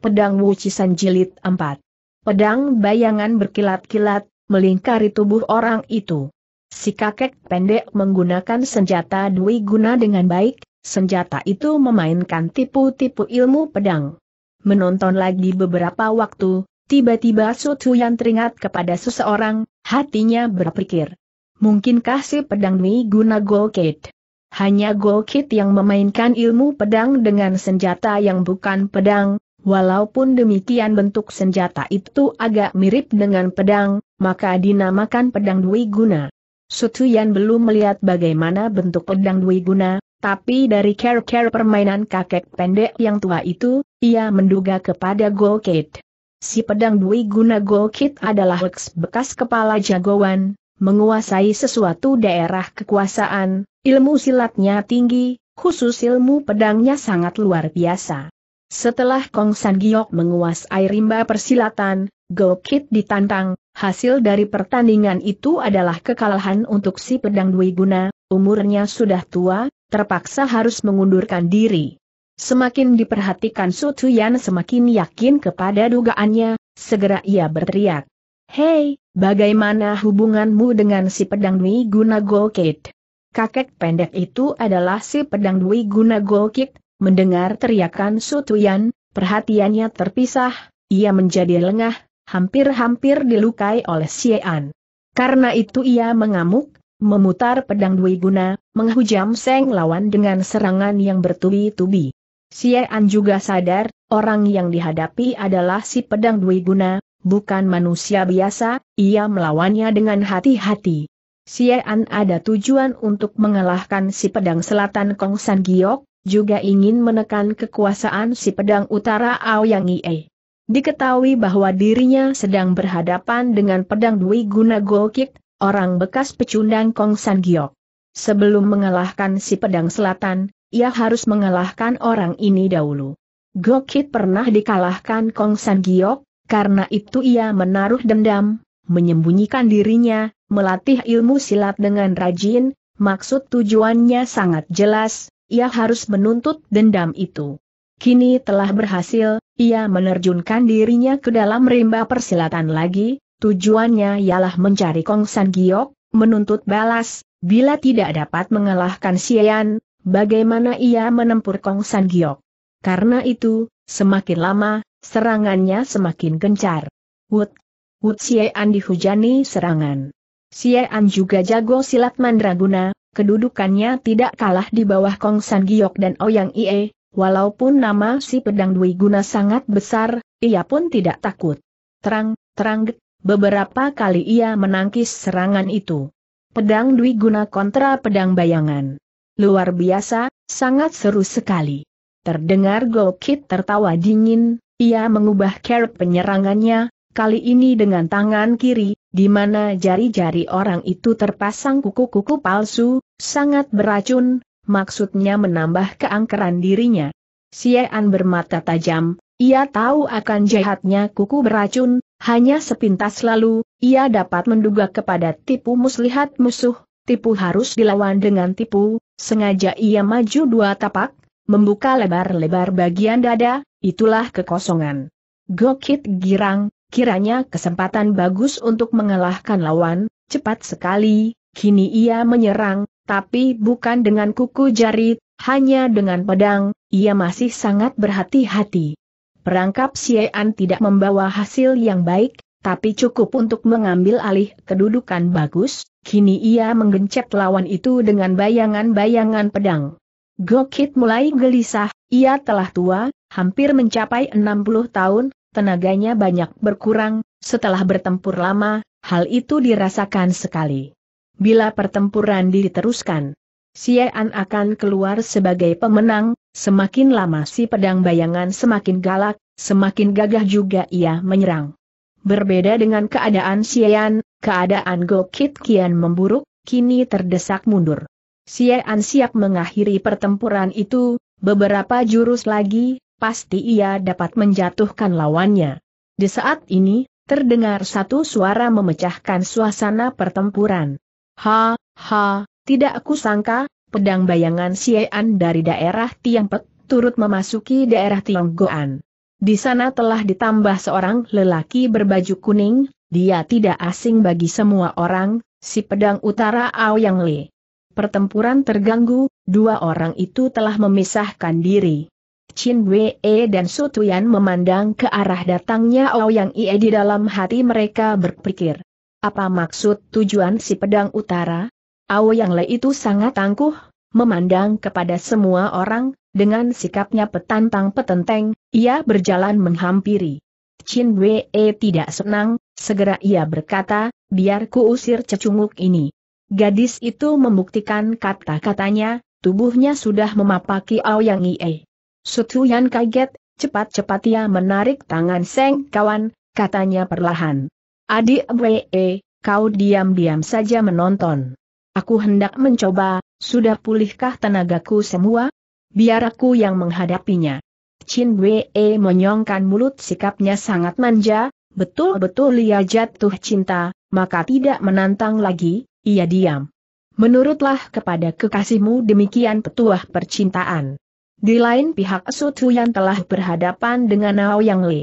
Pedang Wucisan Jilid 4. Pedang bayangan berkilat-kilat, melingkari tubuh orang itu. Si kakek pendek menggunakan senjata dwi guna dengan baik, senjata itu memainkan tipu-tipu ilmu pedang. Menonton lagi beberapa waktu, tiba-tiba Sutuyan teringat kepada seseorang, hatinya berpikir. Mungkinkah si pedang dwi guna Golkit? Hanya Golkit yang memainkan ilmu pedang dengan senjata yang bukan pedang, Walaupun demikian bentuk senjata itu agak mirip dengan pedang, maka dinamakan pedang dwi guna. Sutuyan belum melihat bagaimana bentuk pedang dwi guna, tapi dari care-care permainan kakek pendek yang tua itu, ia menduga kepada Golkit. Si pedang dwi guna Golkit adalah bekas kepala jagoan, menguasai sesuatu daerah kekuasaan, ilmu silatnya tinggi, khusus ilmu pedangnya sangat luar biasa. Setelah Kong San Giok menguasai rimba persilatan, Go Kit ditantang, hasil dari pertandingan itu adalah kekalahan untuk si pedang Dwi Guna, umurnya sudah tua, terpaksa harus mengundurkan diri. Semakin diperhatikan Su Tuyan semakin yakin kepada dugaannya, segera ia berteriak. Hei, bagaimana hubunganmu dengan si pedang Dwi Guna Go Kit? Kakek pendek itu adalah si pedang Dwi Guna Go Kit, Mendengar teriakan Sutuyan, perhatiannya terpisah, ia menjadi lengah, hampir-hampir dilukai oleh Xiean. Karena itu ia mengamuk, memutar pedang Dwi Guna, menghujam Seng lawan dengan serangan yang bertubi-tubi. Xiean juga sadar, orang yang dihadapi adalah si pedang Dwi Guna, bukan manusia biasa, ia melawannya dengan hati-hati. Xiean ada tujuan untuk mengalahkan si pedang selatan Kong San Giok, juga ingin menekan kekuasaan si pedang utara Aoyang Ie. Diketahui bahwa dirinya sedang berhadapan dengan pedang Dwi Guna Golkik, orang bekas pecundang Kong San Giok. Sebelum mengalahkan si pedang selatan, ia harus mengalahkan orang ini dahulu. Gokit pernah dikalahkan Kong San Giok, karena itu ia menaruh dendam, menyembunyikan dirinya, melatih ilmu silat dengan rajin, maksud tujuannya sangat jelas, ia harus menuntut dendam itu. Kini telah berhasil, ia menerjunkan dirinya ke dalam rimba persilatan lagi, tujuannya ialah mencari Kong San Giok, menuntut balas, bila tidak dapat mengalahkan Xian, bagaimana ia menempur Kong San Giok. Karena itu, semakin lama, serangannya semakin gencar. Wut, Wut Xian dihujani serangan. Xian juga jago silat mandraguna, kedudukannya tidak kalah di bawah Kong San Giok dan Ouyang Ie, walaupun nama si pedang Dwi Guna sangat besar, ia pun tidak takut. Terang, terang, beberapa kali ia menangkis serangan itu. Pedang Dwi Guna kontra pedang bayangan. Luar biasa, sangat seru sekali. Terdengar Golkit tertawa dingin, ia mengubah cara penyerangannya, kali ini dengan tangan kiri, di mana jari-jari orang itu terpasang kuku-kuku palsu, sangat beracun, maksudnya menambah keangkeran dirinya. Xian bermata tajam, ia tahu akan jahatnya kuku beracun, hanya sepintas lalu, ia dapat menduga kepada tipu muslihat musuh, tipu harus dilawan dengan tipu, sengaja ia maju dua tapak, membuka lebar-lebar bagian dada, itulah kekosongan. Gokit girang, kiranya kesempatan bagus untuk mengalahkan lawan, cepat sekali, kini ia menyerang, tapi bukan dengan kuku jari, hanya dengan pedang, ia masih sangat berhati-hati. Perangkap Xiean tidak membawa hasil yang baik, tapi cukup untuk mengambil alih kedudukan bagus, kini ia menggencet lawan itu dengan bayangan-bayangan pedang. Gokit mulai gelisah, ia telah tua, hampir mencapai 60 tahun, tenaganya banyak berkurang, setelah bertempur lama, hal itu dirasakan sekali. Bila pertempuran diteruskan, Xian akan keluar sebagai pemenang, semakin lama si pedang bayangan semakin galak, semakin gagah juga ia menyerang. Berbeda dengan keadaan Xian, keadaan Gokit kian memburuk, kini terdesak mundur. Xian siap mengakhiri pertempuran itu, beberapa jurus lagi, pasti ia dapat menjatuhkan lawannya. Di saat ini, terdengar satu suara memecahkan suasana pertempuran. Ha, ha, tidak aku sangka, pedang bayangan Xian dari daerah Tiangpek turut memasuki daerah Tionggoan. Di sana telah ditambah seorang lelaki berbaju kuning, dia tidak asing bagi semua orang, si pedang utara Aoyang Le. Pertempuran terganggu, dua orang itu telah memisahkan diri. Chin Wei dan Su Tuyan memandang ke arah datangnya Aoyang Ie di dalam hati mereka berpikir. Apa maksud tujuan si pedang utara? Aoyang Le itu sangat tangguh, memandang kepada semua orang, dengan sikapnya petantang petenteng, ia berjalan menghampiri. Chin Wei tidak senang, segera ia berkata, biar ku usir cecunguk ini. Gadis itu membuktikan kata-katanya, tubuhnya sudah memapaki Aoyang Ie. Sutuyan kaget, cepat-cepat ia menarik tangan Seng kawan, katanya perlahan. Adik Wei, kau diam-diam saja menonton. Aku hendak mencoba, sudah pulihkah tenagaku semua? biar aku yang menghadapinya. Chin Wei menyongkan mulut sikapnya sangat manja, betul-betul ia jatuh cinta, maka tidak menantang lagi, ia diam. Menurutlah kepada kekasihmu demikian petuah percintaan. Di lain pihak Su Tuyan telah berhadapan dengan Yang Le.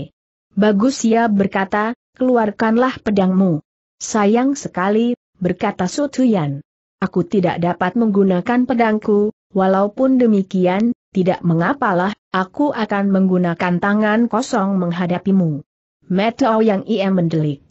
Bagus ia berkata, keluarkanlah pedangmu. Sayang sekali, berkata Su Tuyan. Aku tidak dapat menggunakan pedangku, Walaupun demikian, tidak mengapalah, aku akan menggunakan tangan kosong menghadapimu. Metao yang ia mendelik.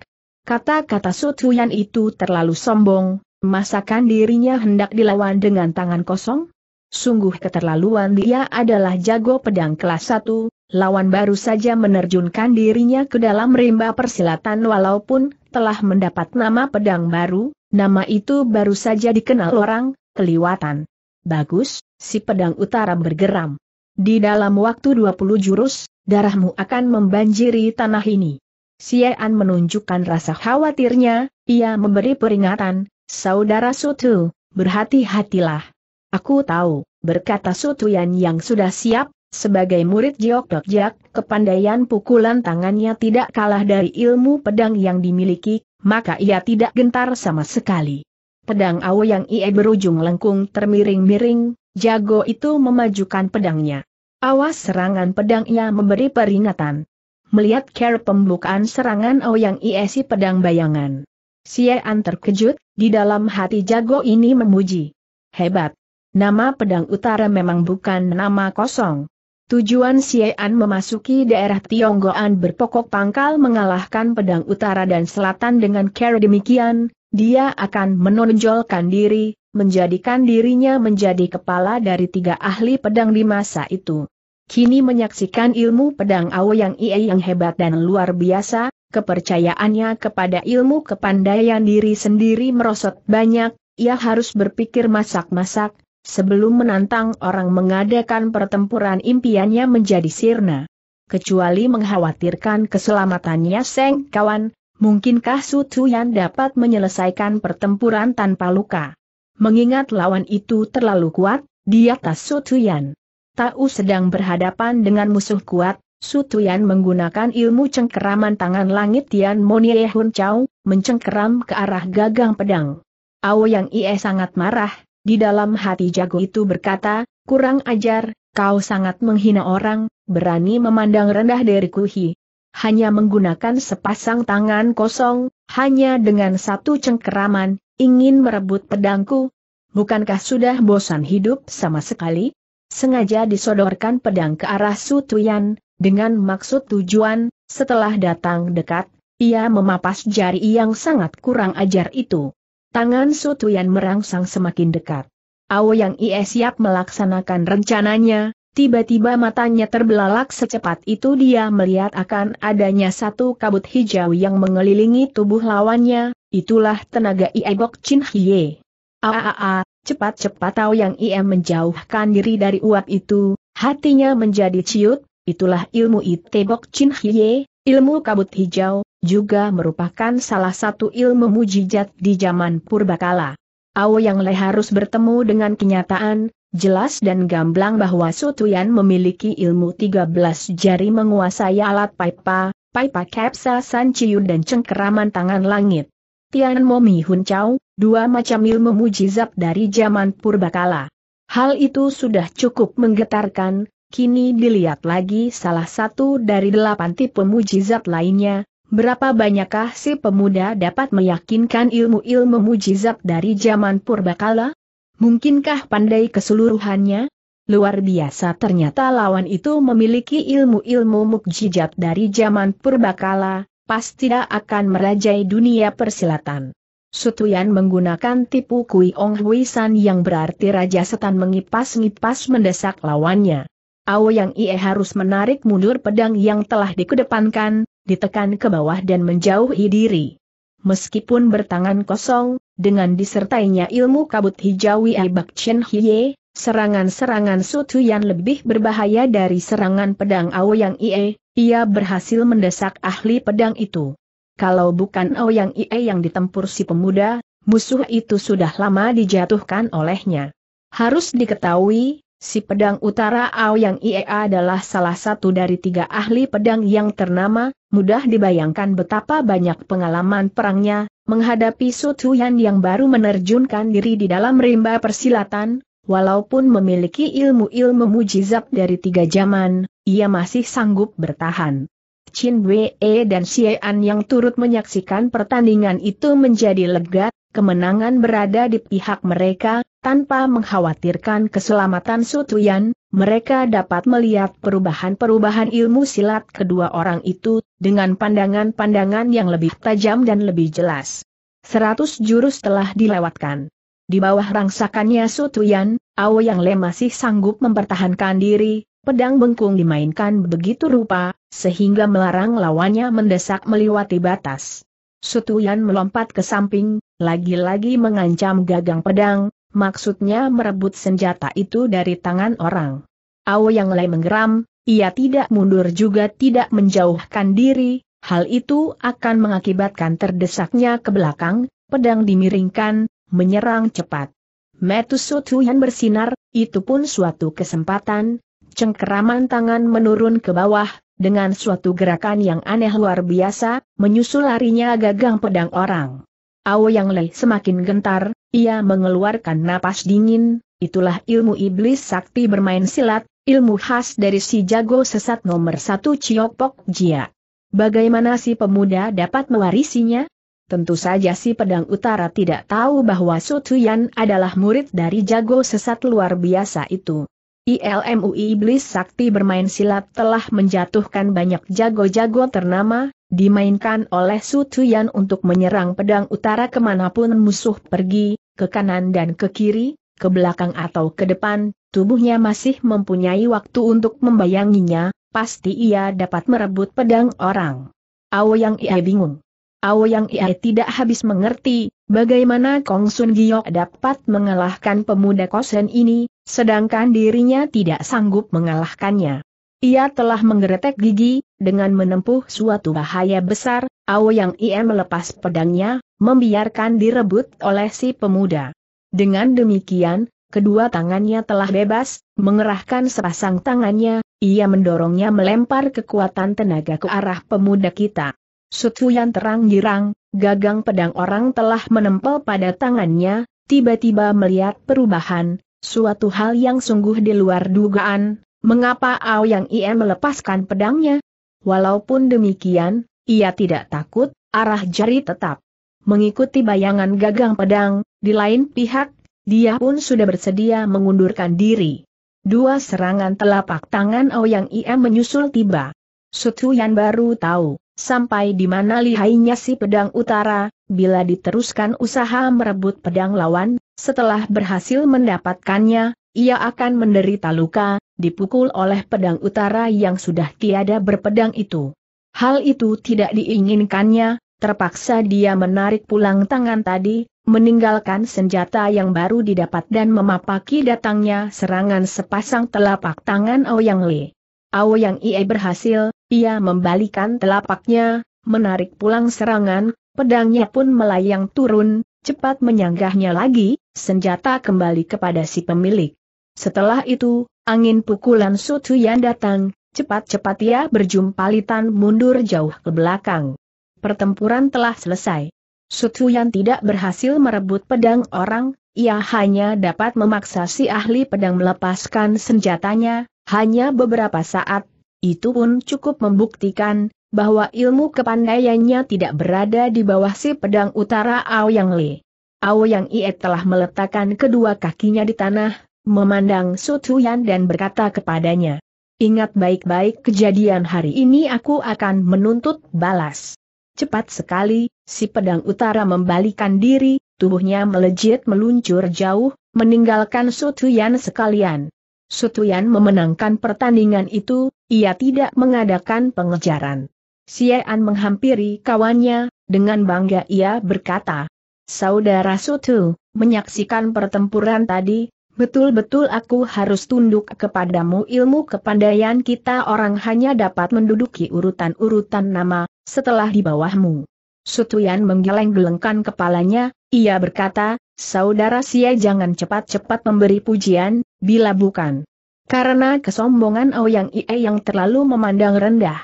Kata-kata Sutuyan itu terlalu sombong, masakan dirinya hendak dilawan dengan tangan kosong? Sungguh keterlaluan dia adalah jago pedang kelas 1, lawan baru saja menerjunkan dirinya ke dalam rimba persilatan walaupun telah mendapat nama pedang baru, nama itu baru saja dikenal orang, keliwatan. Bagus, si pedang utara bergeram. Di dalam waktu 20 jurus, darahmu akan membanjiri tanah ini. Sian menunjukkan rasa khawatirnya, ia memberi peringatan, Saudara Sutu, berhati-hatilah. Aku tahu, berkata Sutuyan yang sudah siap, sebagai murid Jiok Dokjak, kepandaian pukulan tangannya tidak kalah dari ilmu pedang yang dimiliki, maka ia tidak gentar sama sekali pedang Awo yang ie berujung lengkung termiring-miring, jago itu memajukan pedangnya. Awas serangan pedangnya memberi peringatan. Melihat care pembukaan serangan Awo yang ie si pedang bayangan. Sian terkejut, di dalam hati jago ini memuji. Hebat. Nama pedang utara memang bukan nama kosong. Tujuan Sian memasuki daerah Tionggoan berpokok pangkal mengalahkan pedang utara dan selatan dengan care demikian, dia akan menonjolkan diri, menjadikan dirinya menjadi kepala dari tiga ahli pedang di masa itu. Kini menyaksikan ilmu pedang Awo yang ia yang hebat dan luar biasa, kepercayaannya kepada ilmu kepandaian diri sendiri merosot banyak, ia harus berpikir masak-masak, sebelum menantang orang mengadakan pertempuran impiannya menjadi sirna. Kecuali mengkhawatirkan keselamatannya Seng kawan, Mungkinkah Su Tuyan dapat menyelesaikan pertempuran tanpa luka? Mengingat lawan itu terlalu kuat, di atas Su Tuyan. Tahu sedang berhadapan dengan musuh kuat, Su Tuyan menggunakan ilmu cengkeraman tangan langit Tian Monie Hun Chao, mencengkeram ke arah gagang pedang. Ao yang Ie sangat marah, di dalam hati jago itu berkata, kurang ajar, kau sangat menghina orang, berani memandang rendah dari kuhi hanya menggunakan sepasang tangan kosong, hanya dengan satu cengkeraman, ingin merebut pedangku? Bukankah sudah bosan hidup sama sekali? Sengaja disodorkan pedang ke arah Sutuyan, dengan maksud tujuan, setelah datang dekat, ia memapas jari yang sangat kurang ajar itu. Tangan Sutuyan merangsang semakin dekat. Awo yang ia siap melaksanakan rencananya, Tiba-tiba matanya terbelalak secepat itu dia melihat akan adanya satu kabut hijau yang mengelilingi tubuh lawannya, itulah tenaga Iebok Chin Hye. Aa, cepat-cepat tahu yang ia menjauhkan diri dari uap itu, hatinya menjadi ciut, itulah ilmu Itebok Chin Hye, ilmu kabut hijau, juga merupakan salah satu ilmu mujizat di zaman purbakala. Yang le harus bertemu dengan kenyataan, Jelas dan gamblang bahwa Sutuyan memiliki ilmu 13 jari menguasai alat paipa, paipa kepsa sanciu dan cengkeraman tangan langit. Tian Momi Hun Chao, dua macam ilmu mujizat dari zaman purbakala. Hal itu sudah cukup menggetarkan, kini dilihat lagi salah satu dari delapan tipe mujizat lainnya, berapa banyakkah si pemuda dapat meyakinkan ilmu-ilmu mujizat dari zaman purbakala? Mungkinkah pandai keseluruhannya? Luar biasa ternyata lawan itu memiliki ilmu-ilmu mukjizat dari zaman purbakala, pasti tidak akan merajai dunia persilatan. Sutuyan menggunakan tipu Kui Ong Huisan yang berarti Raja Setan mengipas-ngipas mendesak lawannya. Ao yang Ie harus menarik mundur pedang yang telah dikedepankan, ditekan ke bawah dan menjauhi diri. Meskipun bertangan kosong, dengan disertainya ilmu kabut hijau Bak Chen Hie, Serangan-serangan Sutu yang lebih berbahaya dari serangan pedang Aoyang Ie, ia berhasil mendesak ahli pedang itu. Kalau bukan Aoyang Ie yang ditempur si pemuda, musuh itu sudah lama dijatuhkan olehnya. Harus diketahui, si pedang utara Aoyang Ie adalah salah satu dari tiga ahli pedang yang ternama, mudah dibayangkan betapa banyak pengalaman perangnya, menghadapi Sutu yang baru menerjunkan diri di dalam rimba persilatan, Walaupun memiliki ilmu-ilmu mujizat dari tiga zaman, ia masih sanggup bertahan. Chin Wei dan Xie yang turut menyaksikan pertandingan itu menjadi lega, kemenangan berada di pihak mereka, tanpa mengkhawatirkan keselamatan Su Tuyan, mereka dapat melihat perubahan-perubahan ilmu silat kedua orang itu, dengan pandangan-pandangan yang lebih tajam dan lebih jelas. Seratus jurus telah dilewatkan. Di bawah rangsakannya Sutuyan, Ao Yang Le masih sanggup mempertahankan diri, pedang bengkung dimainkan begitu rupa, sehingga melarang lawannya mendesak melewati batas. Sutuyan melompat ke samping, lagi-lagi mengancam gagang pedang, maksudnya merebut senjata itu dari tangan orang. Ao Yang Le menggeram, ia tidak mundur juga tidak menjauhkan diri, hal itu akan mengakibatkan terdesaknya ke belakang, pedang dimiringkan, menyerang cepat. Metus Tuhan bersinar, itu pun suatu kesempatan, cengkeraman tangan menurun ke bawah, dengan suatu gerakan yang aneh luar biasa, menyusul larinya gagang pedang orang. Yang leh semakin gentar, ia mengeluarkan napas dingin, itulah ilmu iblis sakti bermain silat, ilmu khas dari si jago sesat nomor satu Ciopok Jia. Bagaimana si pemuda dapat mewarisinya? Tentu saja si pedang utara tidak tahu bahwa Su Tuyan adalah murid dari jago sesat luar biasa itu. ILMU Iblis Sakti bermain silat telah menjatuhkan banyak jago-jago ternama, dimainkan oleh Su Tuyan untuk menyerang pedang utara ke mana pun musuh pergi, ke kanan dan ke kiri, ke belakang atau ke depan, tubuhnya masih mempunyai waktu untuk membayanginya, pasti ia dapat merebut pedang orang. Aoyang Ia bingung. Yang Ia tidak habis mengerti, bagaimana Kong Sun Giok dapat mengalahkan pemuda kosen ini, sedangkan dirinya tidak sanggup mengalahkannya. Ia telah menggeretek gigi, dengan menempuh suatu bahaya besar, Yang Ia melepas pedangnya, membiarkan direbut oleh si pemuda. Dengan demikian, kedua tangannya telah bebas, mengerahkan sepasang tangannya, ia mendorongnya melempar kekuatan tenaga ke arah pemuda kita. Sutuyan terang-girang, gagang pedang orang telah menempel pada tangannya, tiba-tiba melihat perubahan, suatu hal yang sungguh di luar dugaan, mengapa Yang Ie melepaskan pedangnya? Walaupun demikian, ia tidak takut, arah jari tetap mengikuti bayangan gagang pedang, di lain pihak, dia pun sudah bersedia mengundurkan diri. Dua serangan telapak tangan Yang Ie menyusul tiba. Sutuyan baru tahu, Sampai di mana lihainya si pedang utara, bila diteruskan usaha merebut pedang lawan, setelah berhasil mendapatkannya, ia akan menderita luka, dipukul oleh pedang utara yang sudah tiada berpedang itu. Hal itu tidak diinginkannya, terpaksa dia menarik pulang tangan tadi, meninggalkan senjata yang baru didapat dan memapaki datangnya serangan sepasang telapak tangan Aoyang Le. Aoyang Ie berhasil, ia membalikan telapaknya, menarik pulang serangan, pedangnya pun melayang turun, cepat menyanggahnya lagi, senjata kembali kepada si pemilik. Setelah itu, angin pukulan Sutuyan datang, cepat-cepat ia berjumpalitan mundur jauh ke belakang. Pertempuran telah selesai. Sutuyan tidak berhasil merebut pedang orang, ia hanya dapat memaksa si ahli pedang melepaskan senjatanya, hanya beberapa saat, itu pun cukup membuktikan bahwa ilmu kepandaiannya tidak berada di bawah si pedang utara Aoyang Li. Aoyang Ie telah meletakkan kedua kakinya di tanah, memandang Su Tuyan dan berkata kepadanya, Ingat baik-baik kejadian hari ini aku akan menuntut balas. Cepat sekali, si pedang utara membalikan diri, tubuhnya melejit meluncur jauh, meninggalkan Sutuyan sekalian. Sutuyan memenangkan pertandingan itu, ia tidak mengadakan pengejaran. Sian menghampiri kawannya, dengan bangga ia berkata, Saudara Sutu, menyaksikan pertempuran tadi, Betul-betul aku harus tunduk kepadamu ilmu kepandaian kita orang hanya dapat menduduki urutan-urutan nama, setelah di bawahmu. Sutuyan menggeleng-gelengkan kepalanya, ia berkata, Saudara Sia jangan cepat-cepat memberi pujian, bila bukan. Karena kesombongan Ouyang Ie yang terlalu memandang rendah.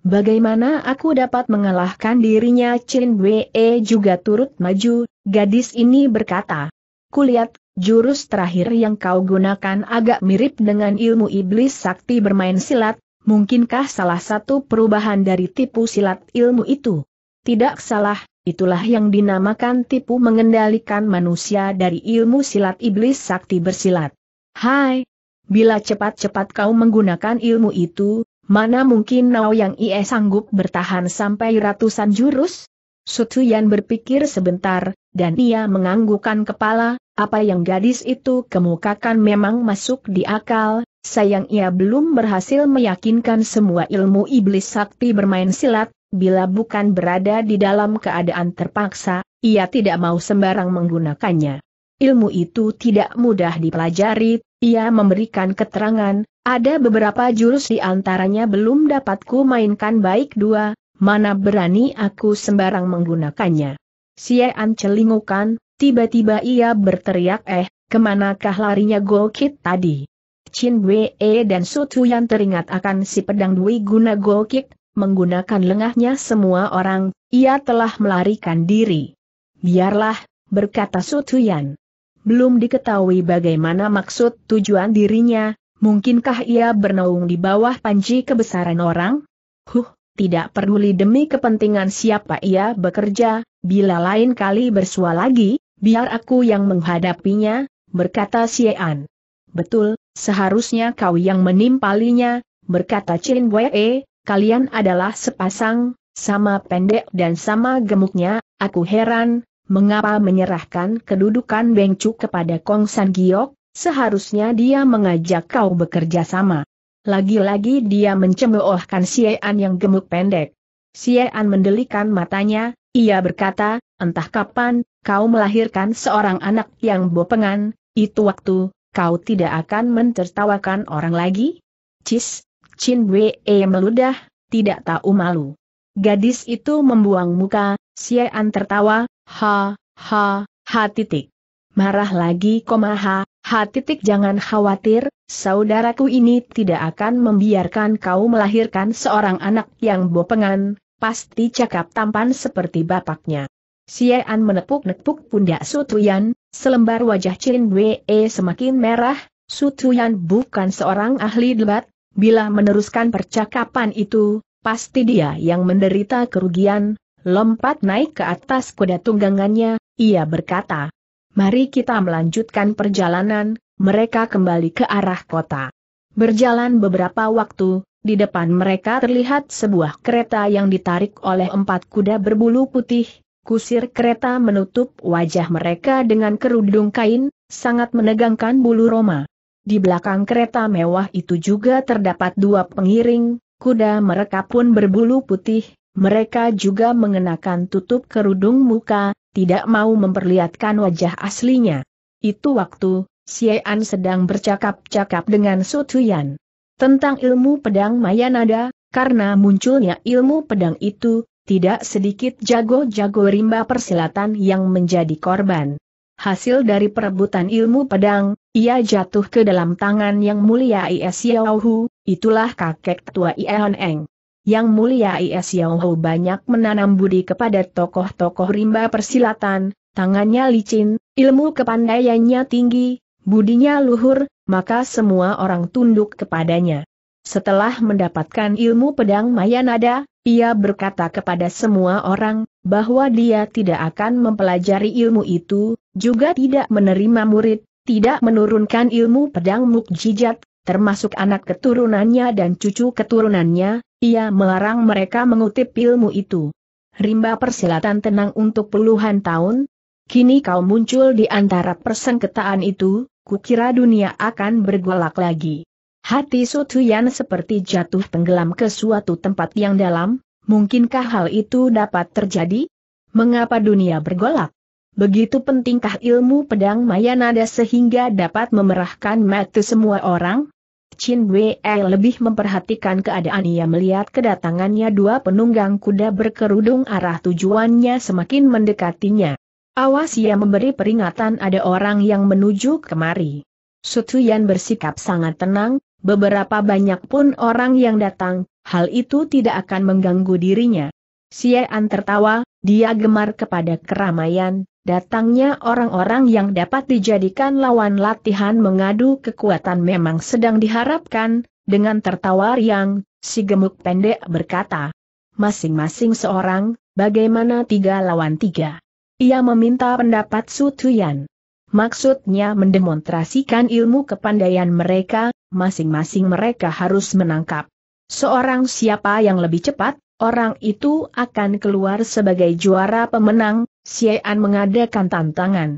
Bagaimana aku dapat mengalahkan dirinya Chin Wei juga turut maju, gadis ini berkata. Kulihat, jurus terakhir yang kau gunakan agak mirip dengan ilmu iblis sakti bermain silat, mungkinkah salah satu perubahan dari tipu silat ilmu itu? Tidak salah, itulah yang dinamakan tipu mengendalikan manusia dari ilmu silat iblis sakti bersilat. Hai! Bila cepat-cepat kau menggunakan ilmu itu, mana mungkin Nao yang Ie sanggup bertahan sampai ratusan jurus? Sutuyan berpikir sebentar, dan ia menganggukkan kepala, apa yang gadis itu kemukakan memang masuk di akal, sayang ia belum berhasil meyakinkan semua ilmu iblis sakti bermain silat, bila bukan berada di dalam keadaan terpaksa, ia tidak mau sembarang menggunakannya. Ilmu itu tidak mudah dipelajari, ia memberikan keterangan, ada beberapa jurus di antaranya belum dapat ku mainkan baik dua, mana berani aku sembarang menggunakannya. Sian celingukan, Tiba-tiba ia berteriak eh, ke manakah larinya Golkit tadi? Chin Wei dan Su yang teringat akan si pedang Dwi guna Golkit, menggunakan lengahnya semua orang, ia telah melarikan diri. Biarlah, berkata Su Tuyan. Belum diketahui bagaimana maksud tujuan dirinya, mungkinkah ia bernaung di bawah panji kebesaran orang? Huh, tidak peduli demi kepentingan siapa ia bekerja, bila lain kali bersua lagi, Biar aku yang menghadapinya, berkata Xian. Betul, seharusnya kau yang menimpalinya, berkata Chin Wei, kalian adalah sepasang, sama pendek dan sama gemuknya, aku heran, mengapa menyerahkan kedudukan Bengcu kepada Kong San Giok, seharusnya dia mengajak kau bekerja sama. Lagi-lagi dia mencemoohkan Xian yang gemuk pendek. Xian mendelikan matanya, ia berkata, entah kapan, kau melahirkan seorang anak yang bopengan, itu waktu, kau tidak akan mentertawakan orang lagi? Cis, Chin Wei meludah, tidak tahu malu. Gadis itu membuang muka, Sian tertawa, ha, ha, ha titik. Marah lagi koma ha, titik jangan khawatir, saudaraku ini tidak akan membiarkan kau melahirkan seorang anak yang bopengan, pasti cakap tampan seperti bapaknya. Sian menepuk-nepuk pundak Sutuyan, selembar wajah Chin Wei semakin merah, Sutuyan bukan seorang ahli debat, bila meneruskan percakapan itu, pasti dia yang menderita kerugian, lompat naik ke atas kuda tunggangannya, ia berkata, Mari kita melanjutkan perjalanan, mereka kembali ke arah kota. Berjalan beberapa waktu, di depan mereka terlihat sebuah kereta yang ditarik oleh empat kuda berbulu putih, kusir kereta menutup wajah mereka dengan kerudung kain, sangat menegangkan bulu Roma. Di belakang kereta mewah itu juga terdapat dua pengiring, kuda mereka pun berbulu putih, mereka juga mengenakan tutup kerudung muka, tidak mau memperlihatkan wajah aslinya. Itu waktu, Xian sedang bercakap-cakap dengan Sutuyan tentang ilmu pedang Mayanada, karena munculnya ilmu pedang itu, tidak sedikit jago-jago rimba persilatan yang menjadi korban. Hasil dari perebutan ilmu pedang, ia jatuh ke dalam tangan yang mulia I.S. Yauhu, itulah kakek tua Ian Eng. Yang mulia I.S. Yauhu banyak menanam budi kepada tokoh-tokoh rimba persilatan, tangannya licin, ilmu kepandaiannya tinggi, budinya luhur, maka semua orang tunduk kepadanya. Setelah mendapatkan ilmu pedang Mayanada, ia berkata kepada semua orang, bahwa dia tidak akan mempelajari ilmu itu, juga tidak menerima murid, tidak menurunkan ilmu pedang mukjizat, termasuk anak keturunannya dan cucu keturunannya, ia melarang mereka mengutip ilmu itu. Rimba persilatan tenang untuk puluhan tahun, kini kau muncul di antara persengketaan itu, kukira dunia akan bergolak lagi. Hati Sutuyan seperti jatuh tenggelam ke suatu tempat yang dalam, mungkinkah hal itu dapat terjadi? Mengapa dunia bergolak? Begitu pentingkah ilmu pedang Mayanada sehingga dapat memerahkan mata semua orang? Chin Wei lebih memperhatikan keadaan ia melihat kedatangannya dua penunggang kuda berkerudung arah tujuannya semakin mendekatinya. Awas ia memberi peringatan ada orang yang menuju kemari. Sutuyan bersikap sangat tenang, beberapa banyak pun orang yang datang, hal itu tidak akan mengganggu dirinya. Sian tertawa, dia gemar kepada keramaian, Datangnya orang-orang yang dapat dijadikan lawan latihan mengadu kekuatan memang sedang diharapkan, dengan tertawa yang, si gemuk pendek berkata. Masing-masing seorang, bagaimana tiga lawan tiga? Ia meminta pendapat Sutuyan. Maksudnya mendemonstrasikan ilmu kepandaian mereka, masing-masing mereka harus menangkap. Seorang siapa yang lebih cepat, orang itu akan keluar sebagai juara pemenang, Xian mengadakan tantangan.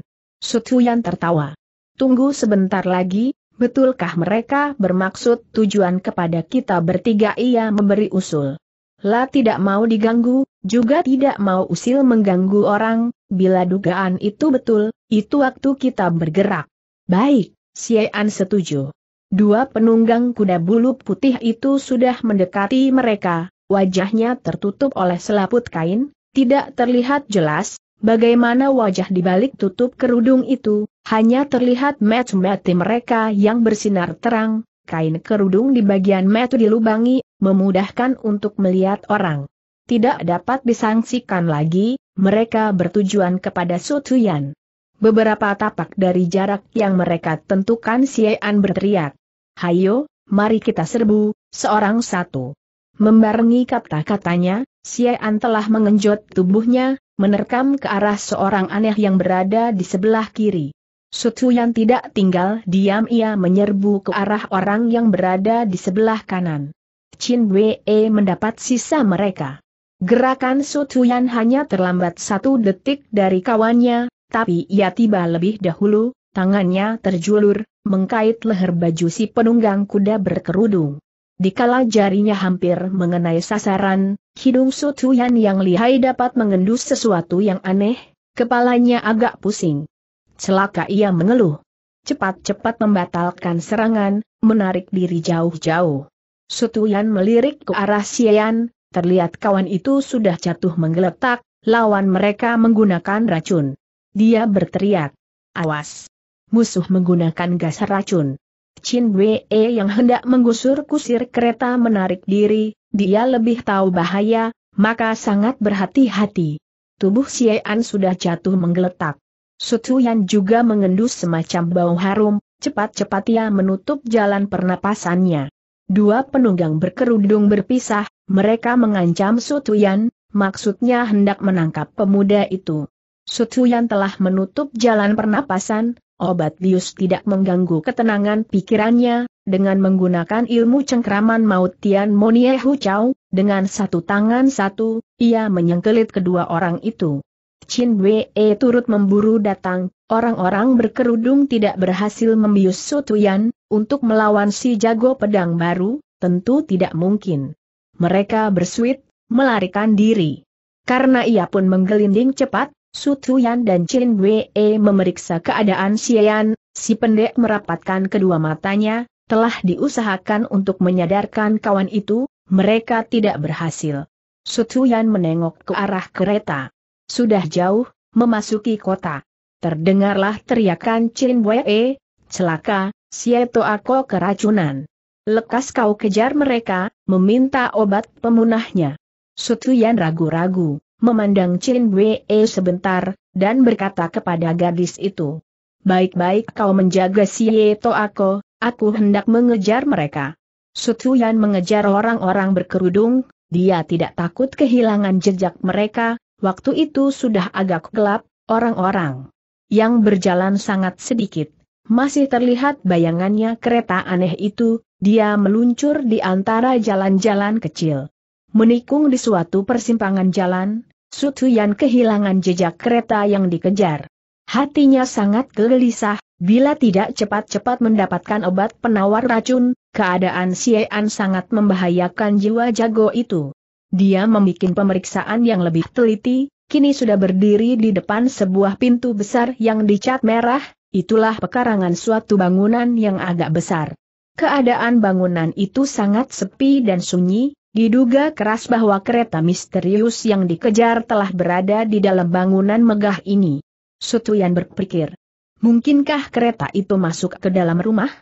Sutuyan tertawa. Tunggu sebentar lagi, betulkah mereka bermaksud tujuan kepada kita bertiga ia memberi usul. La tidak mau diganggu, juga tidak mau usil mengganggu orang, bila dugaan itu betul, itu waktu kita bergerak. Baik, Xian setuju. Dua penunggang kuda bulu putih itu sudah mendekati mereka, wajahnya tertutup oleh selaput kain, tidak terlihat jelas, Bagaimana wajah di balik tutup kerudung itu, hanya terlihat mata-mata mereka yang bersinar terang, kain kerudung di bagian mata dilubangi, memudahkan untuk melihat orang. Tidak dapat disangsikan lagi, mereka bertujuan kepada Sutuyan. Beberapa tapak dari jarak yang mereka tentukan Sian berteriak. Hayo, mari kita serbu, seorang satu. Membarengi kata-katanya, Sian telah mengenjot tubuhnya, menerkam ke arah seorang aneh yang berada di sebelah kiri. Sutuyan tidak tinggal diam ia menyerbu ke arah orang yang berada di sebelah kanan. Chin Wei mendapat sisa mereka. Gerakan Sutuyan hanya terlambat satu detik dari kawannya, tapi ia tiba lebih dahulu, tangannya terjulur, mengkait leher baju si penunggang kuda berkerudung. Dikala jarinya hampir mengenai sasaran, hidung Sutuyan yang lihai dapat mengendus sesuatu yang aneh, kepalanya agak pusing. Celaka ia mengeluh. Cepat-cepat membatalkan serangan, menarik diri jauh-jauh. Sutuyan melirik ke arah Sian, terlihat kawan itu sudah jatuh menggeletak, lawan mereka menggunakan racun. Dia berteriak. Awas! Musuh menggunakan gas racun. Chin Wei yang hendak menggusur kusir kereta menarik diri, dia lebih tahu bahaya, maka sangat berhati-hati. Tubuh Xian sudah jatuh menggeletak. Sutuyan juga mengendus semacam bau harum, cepat-cepat ia menutup jalan pernapasannya. Dua penunggang berkerudung berpisah, mereka mengancam Sutuyan, maksudnya hendak menangkap pemuda itu. Sutuyan telah menutup jalan pernapasan, obat bius tidak mengganggu ketenangan pikirannya, dengan menggunakan ilmu cengkraman maut Tian Monie Hu Chao, dengan satu tangan satu, ia menyengkelit kedua orang itu. Chin Wei turut memburu datang, orang-orang berkerudung tidak berhasil membius Sutuyan, untuk melawan si jago pedang baru, tentu tidak mungkin. Mereka bersuit, melarikan diri. Karena ia pun menggelinding cepat, Su Tuyan dan Chin Wei memeriksa keadaan Xian, si pendek merapatkan kedua matanya, telah diusahakan untuk menyadarkan kawan itu, mereka tidak berhasil. Su Tuyan menengok ke arah kereta. Sudah jauh, memasuki kota. Terdengarlah teriakan Chin Wei, celaka, Sieto aku keracunan. Lekas kau kejar mereka, meminta obat pemunahnya. Sutuyan ragu-ragu memandang Chin Wei sebentar, dan berkata kepada gadis itu. Baik-baik kau menjaga si Yeto aku, aku hendak mengejar mereka. Sutuyan mengejar orang-orang berkerudung, dia tidak takut kehilangan jejak mereka, waktu itu sudah agak gelap, orang-orang yang berjalan sangat sedikit. Masih terlihat bayangannya kereta aneh itu, dia meluncur di antara jalan-jalan kecil. Menikung di suatu persimpangan jalan, Sutuyan kehilangan jejak kereta yang dikejar. Hatinya sangat gelisah, bila tidak cepat-cepat mendapatkan obat penawar racun, keadaan Xiean sangat membahayakan jiwa jago itu. Dia membuat pemeriksaan yang lebih teliti, kini sudah berdiri di depan sebuah pintu besar yang dicat merah, itulah pekarangan suatu bangunan yang agak besar. Keadaan bangunan itu sangat sepi dan sunyi, diduga keras bahwa kereta misterius yang dikejar telah berada di dalam bangunan megah ini. Sutuyan berpikir, mungkinkah kereta itu masuk ke dalam rumah?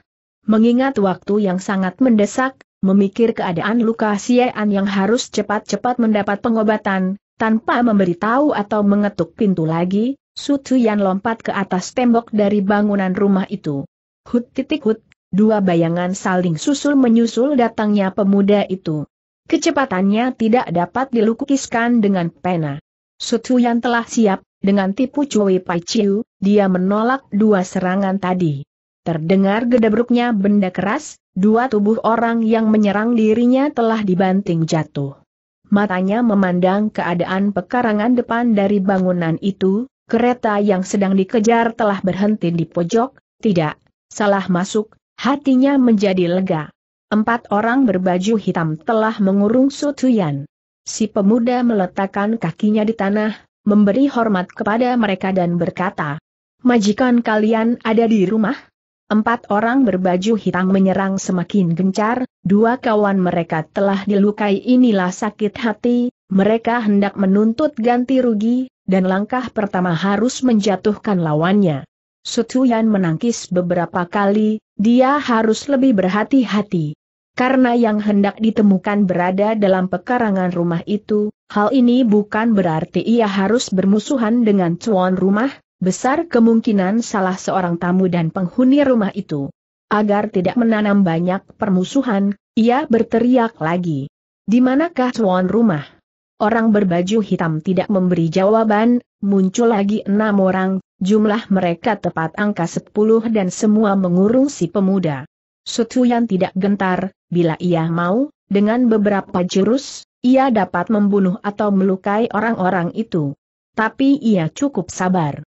Mengingat waktu yang sangat mendesak, memikir keadaan luka Siean yang harus cepat-cepat mendapat pengobatan, tanpa memberitahu atau mengetuk pintu lagi, Sutuyan lompat ke atas tembok dari bangunan rumah itu. Hut titik hut, dua bayangan saling susul menyusul datangnya pemuda itu. Kecepatannya tidak dapat dilukiskan dengan pena. Sutuyan telah siap, dengan tipu Cui Pai Chiu, dia menolak dua serangan tadi. Terdengar gedebruknya benda keras, dua tubuh orang yang menyerang dirinya telah dibanting jatuh. Matanya memandang keadaan pekarangan depan dari bangunan itu, kereta yang sedang dikejar telah berhenti di pojok, tidak, salah masuk, hatinya menjadi lega. Empat orang berbaju hitam telah mengurung Sutuyan. Si pemuda meletakkan kakinya di tanah, memberi hormat kepada mereka dan berkata, Majikan kalian ada di rumah? Empat orang berbaju hitam menyerang semakin gencar, dua kawan mereka telah dilukai inilah sakit hati, mereka hendak menuntut ganti rugi, dan langkah pertama harus menjatuhkan lawannya. Sutuyan menangkis beberapa kali, dia harus lebih berhati-hati. Karena yang hendak ditemukan berada dalam pekarangan rumah itu, hal ini bukan berarti ia harus bermusuhan dengan tuan rumah, besar kemungkinan salah seorang tamu dan penghuni rumah itu. Agar tidak menanam banyak permusuhan, ia berteriak lagi. Di manakah tuan rumah? Orang berbaju hitam tidak memberi jawaban, muncul lagi enam orang, jumlah mereka tepat angka sepuluh dan semua mengurung si pemuda. Sutuyan tidak gentar, bila ia mau, dengan beberapa jurus, ia dapat membunuh atau melukai orang-orang itu. Tapi ia cukup sabar.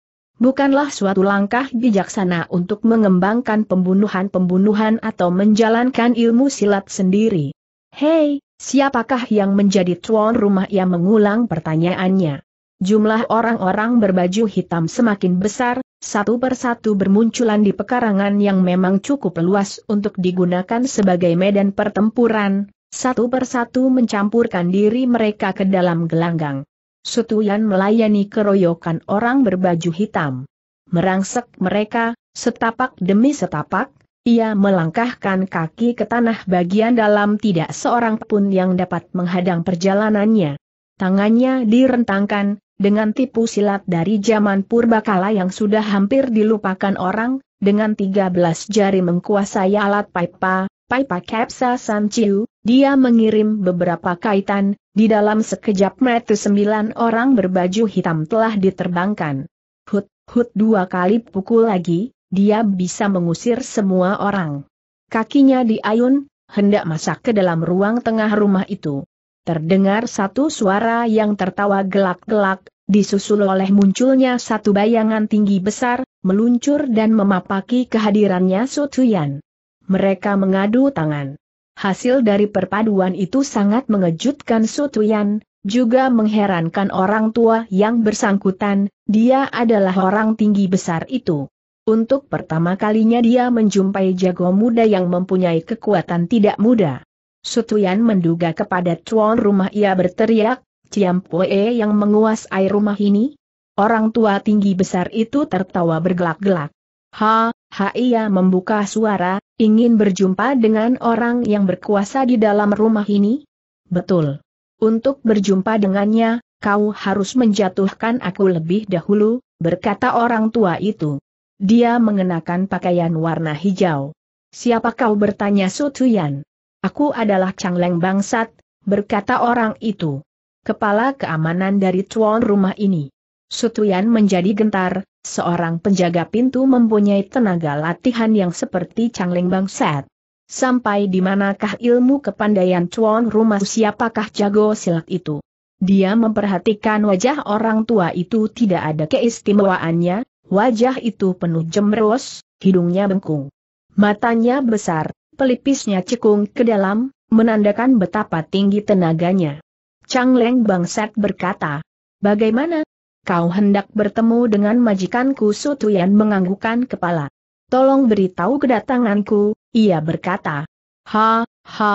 Bukanlah suatu langkah bijaksana untuk mengembangkan pembunuhan-pembunuhan atau menjalankan ilmu silat sendiri. Hei, siapakah yang menjadi tuan rumah yang mengulang pertanyaannya? Jumlah orang-orang berbaju hitam semakin besar, satu persatu bermunculan di pekarangan yang memang cukup luas untuk digunakan sebagai medan pertempuran, satu persatu mencampurkan diri mereka ke dalam gelanggang. Sutuyan melayani keroyokan orang berbaju hitam. Merangsek mereka, setapak demi setapak, ia melangkahkan kaki ke tanah bagian dalam tidak seorang pun yang dapat menghadang perjalanannya. Tangannya direntangkan, dengan tipu silat dari zaman purbakala yang sudah hampir dilupakan orang, dengan 13 jari mengkuasai alat paipa, paipa Kepsa Sanciu, dia mengirim beberapa kaitan, di dalam sekejap mata sembilan orang berbaju hitam telah diterbangkan. Hut, hut dua kali pukul lagi, dia bisa mengusir semua orang. Kakinya diayun, hendak masak ke dalam ruang tengah rumah itu. Terdengar satu suara yang tertawa gelak-gelak, disusul oleh munculnya satu bayangan tinggi besar, meluncur dan memapaki kehadirannya Sotuyan. Mereka mengadu tangan. Hasil dari perpaduan itu sangat mengejutkan Sotuyan, juga mengherankan orang tua yang bersangkutan, dia adalah orang tinggi besar itu. Untuk pertama kalinya dia menjumpai jago muda yang mempunyai kekuatan tidak mudah. Sutuyan menduga kepada tuan rumah ia berteriak, Ciampoe yang menguasai rumah ini? Orang tua tinggi besar itu tertawa bergelak-gelak. Ha, ha ia membuka suara, ingin berjumpa dengan orang yang berkuasa di dalam rumah ini? Betul. Untuk berjumpa dengannya, kau harus menjatuhkan aku lebih dahulu, berkata orang tua itu. Dia mengenakan pakaian warna hijau. Siapa kau bertanya Su Tuyan? Aku adalah Chang Leng Bangsat, berkata orang itu. Kepala keamanan dari tuan rumah ini. Su Tuyan menjadi gentar, seorang penjaga pintu mempunyai tenaga latihan yang seperti Chang Leng Bangsat. Sampai di manakah ilmu kepandaian tuan rumah siapakah jago silat itu? Dia memperhatikan wajah orang tua itu tidak ada keistimewaannya, Wajah itu penuh jemros, hidungnya bengkung. Matanya besar, pelipisnya cekung ke dalam, menandakan betapa tinggi tenaganya. Chang Leng Bangsat berkata, Bagaimana? Kau hendak bertemu dengan majikanku Sutuyan menganggukkan kepala. Tolong beritahu kedatanganku, ia berkata. Ha, ha,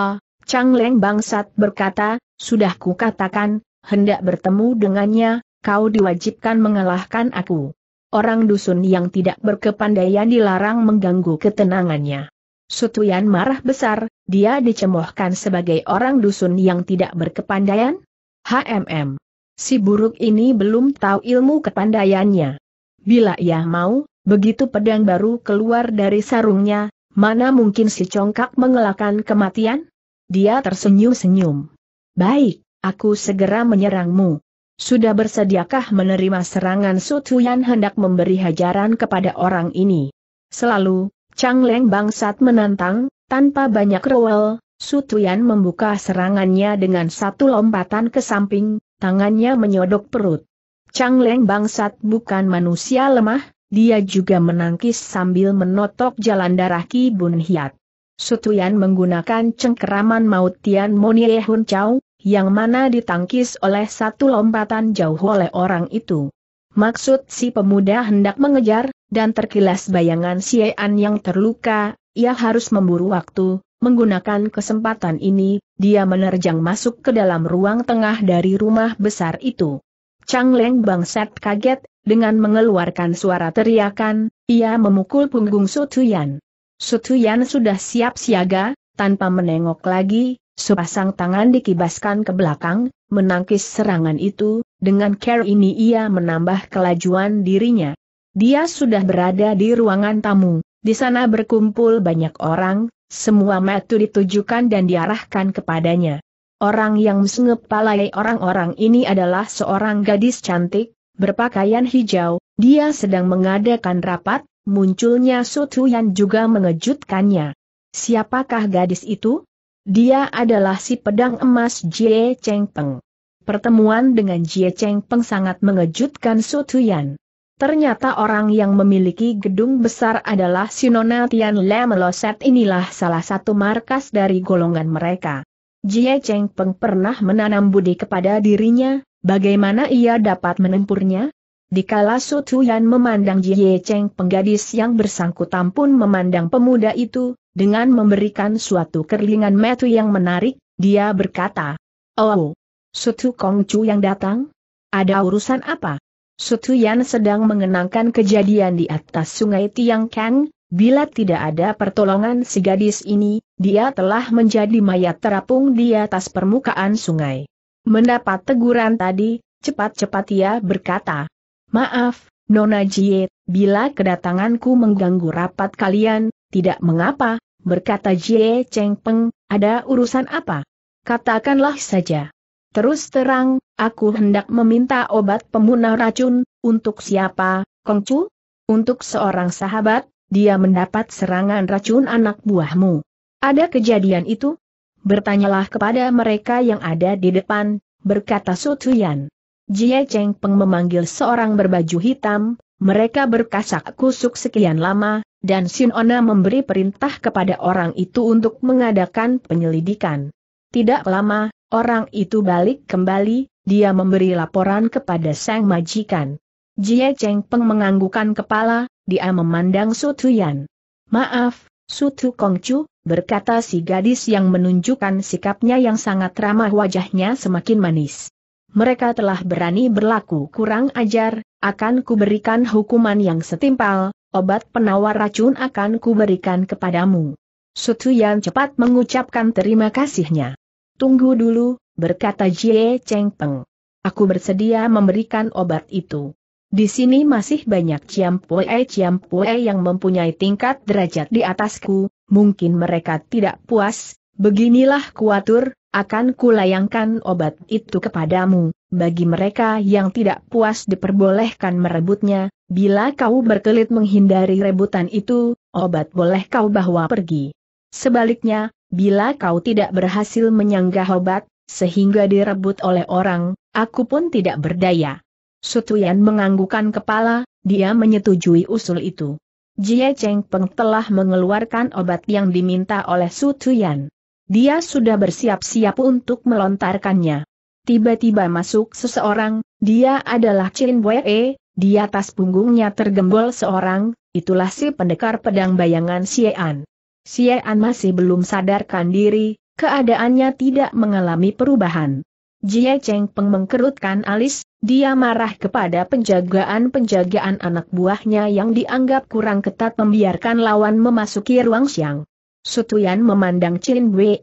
Chang Leng Bangsat berkata, sudah kukatakan, hendak bertemu dengannya, kau diwajibkan mengalahkan aku orang dusun yang tidak berkepandaian dilarang mengganggu ketenangannya. Sutuyan marah besar, dia dicemoohkan sebagai orang dusun yang tidak berkepandaian? HMM. Si buruk ini belum tahu ilmu kepandaiannya. Bila ia mau, begitu pedang baru keluar dari sarungnya, mana mungkin si congkak mengelakkan kematian? Dia tersenyum-senyum. Baik, aku segera menyerangmu. Sudah bersediakah menerima serangan Su Tuyan hendak memberi hajaran kepada orang ini? Selalu, Chang Leng bangsat menantang, tanpa banyak rewel, Su Tuyan membuka serangannya dengan satu lompatan ke samping, tangannya menyodok perut. Chang Leng bangsat bukan manusia lemah, dia juga menangkis sambil menotok jalan darah Ki Bun Hiat. Sutuyan menggunakan cengkeraman maut Tian Monie Hun Chao, yang mana ditangkis oleh satu lompatan jauh oleh orang itu. Maksud si pemuda hendak mengejar, dan terkilas bayangan An yang terluka, ia harus memburu waktu, menggunakan kesempatan ini, dia menerjang masuk ke dalam ruang tengah dari rumah besar itu. Chang Leng Bangset kaget, dengan mengeluarkan suara teriakan, ia memukul punggung Sutuyan. Sutuyan sudah siap siaga, tanpa menengok lagi, Sepasang tangan dikibaskan ke belakang, menangkis serangan itu, dengan care ini ia menambah kelajuan dirinya. Dia sudah berada di ruangan tamu, di sana berkumpul banyak orang, semua mata ditujukan dan diarahkan kepadanya. Orang yang mengepalai orang-orang ini adalah seorang gadis cantik, berpakaian hijau, dia sedang mengadakan rapat, munculnya Sutu yang juga mengejutkannya. Siapakah gadis itu? Dia adalah si pedang emas Jie Cheng Peng. Pertemuan dengan Jie Cheng Peng sangat mengejutkan Su Tuyan. Ternyata orang yang memiliki gedung besar adalah Sinona Tian Lemeloset inilah salah satu markas dari golongan mereka. Jie Cheng Peng pernah menanam budi kepada dirinya, bagaimana ia dapat menempurnya? Dikala Su Tuyan memandang Jie Cheng penggadis yang bersangkutan pun memandang pemuda itu, dengan memberikan suatu kerlingan metu yang menarik, dia berkata, Oh, Sutu Kongcu yang datang? Ada urusan apa? Sutu Yan sedang mengenangkan kejadian di atas sungai Tiang Kang, bila tidak ada pertolongan si gadis ini, dia telah menjadi mayat terapung di atas permukaan sungai. Mendapat teguran tadi, cepat-cepat ia berkata, Maaf, Nona Jie, bila kedatanganku mengganggu rapat kalian, tidak mengapa, berkata Jie Cheng Peng, ada urusan apa? Katakanlah saja. Terus terang, aku hendak meminta obat pemunah racun, untuk siapa, Kongcu? Untuk seorang sahabat, dia mendapat serangan racun anak buahmu. Ada kejadian itu? Bertanyalah kepada mereka yang ada di depan, berkata Sutuyan. Jie Cheng Peng memanggil seorang berbaju hitam, mereka berkasak kusuk sekian lama, dan Sin Ona memberi perintah kepada orang itu untuk mengadakan penyelidikan. Tidak lama, orang itu balik kembali, dia memberi laporan kepada sang majikan. Jie Cheng Peng menganggukkan kepala, dia memandang Su Tuyan. Maaf, Su Tu Kongcu, berkata si gadis yang menunjukkan sikapnya yang sangat ramah wajahnya semakin manis. Mereka telah berani berlaku kurang ajar, akan kuberikan hukuman yang setimpal, obat penawar racun akan kuberikan kepadamu. Sutuyan cepat mengucapkan terima kasihnya. Tunggu dulu, berkata Jie Cheng Peng. Aku bersedia memberikan obat itu. Di sini masih banyak ciampoe-ciampoe yang mempunyai tingkat derajat di atasku, mungkin mereka tidak puas, beginilah kuatur, akan kulayangkan obat itu kepadamu, bagi mereka yang tidak puas diperbolehkan merebutnya, bila kau berkelit menghindari rebutan itu, obat boleh kau bawa pergi. Sebaliknya, bila kau tidak berhasil menyanggah obat, sehingga direbut oleh orang, aku pun tidak berdaya. Sutuyan menganggukkan kepala, dia menyetujui usul itu. Jie Cheng Peng telah mengeluarkan obat yang diminta oleh Sutuyan. Dia sudah bersiap-siap untuk melontarkannya. Tiba-tiba masuk seseorang, dia adalah Chin Wei, di atas punggungnya tergembol seorang, itulah si pendekar pedang bayangan Xiean. Xiean masih belum sadarkan diri, keadaannya tidak mengalami perubahan. Jie Cheng Peng mengkerutkan alis, dia marah kepada penjagaan-penjagaan anak buahnya yang dianggap kurang ketat membiarkan lawan memasuki ruang siang. Sutuyan memandang Chin Wei.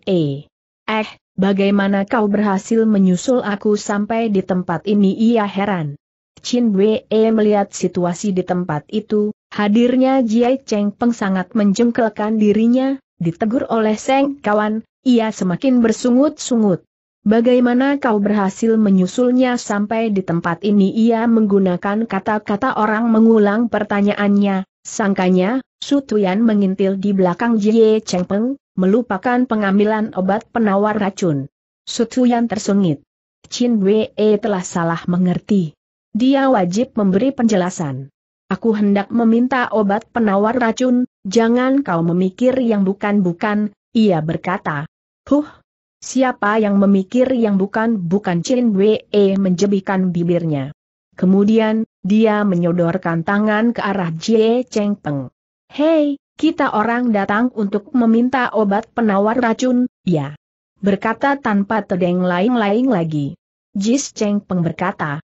Eh, bagaimana kau berhasil menyusul aku sampai di tempat ini ia heran. Chin Wei melihat situasi di tempat itu, hadirnya Jie Cheng Peng sangat menjengkelkan dirinya, ditegur oleh Seng kawan, ia semakin bersungut-sungut. Bagaimana kau berhasil menyusulnya sampai di tempat ini? Ia menggunakan kata-kata orang mengulang pertanyaannya, sangkanya, Sutuyan mengintil di belakang Jie Cheng Peng, melupakan pengambilan obat penawar racun. Sutuyan tersengit. Chin Wei telah salah mengerti. Dia wajib memberi penjelasan. Aku hendak meminta obat penawar racun, jangan kau memikir yang bukan-bukan, ia berkata. Huh, Siapa yang memikir yang bukan-bukan Chin Wei menjebikan bibirnya. Kemudian, dia menyodorkan tangan ke arah Jie Cheng Peng. Hei, kita orang datang untuk meminta obat penawar racun, ya. Berkata tanpa tedeng lain-lain lagi. Jis Cheng Peng berkata.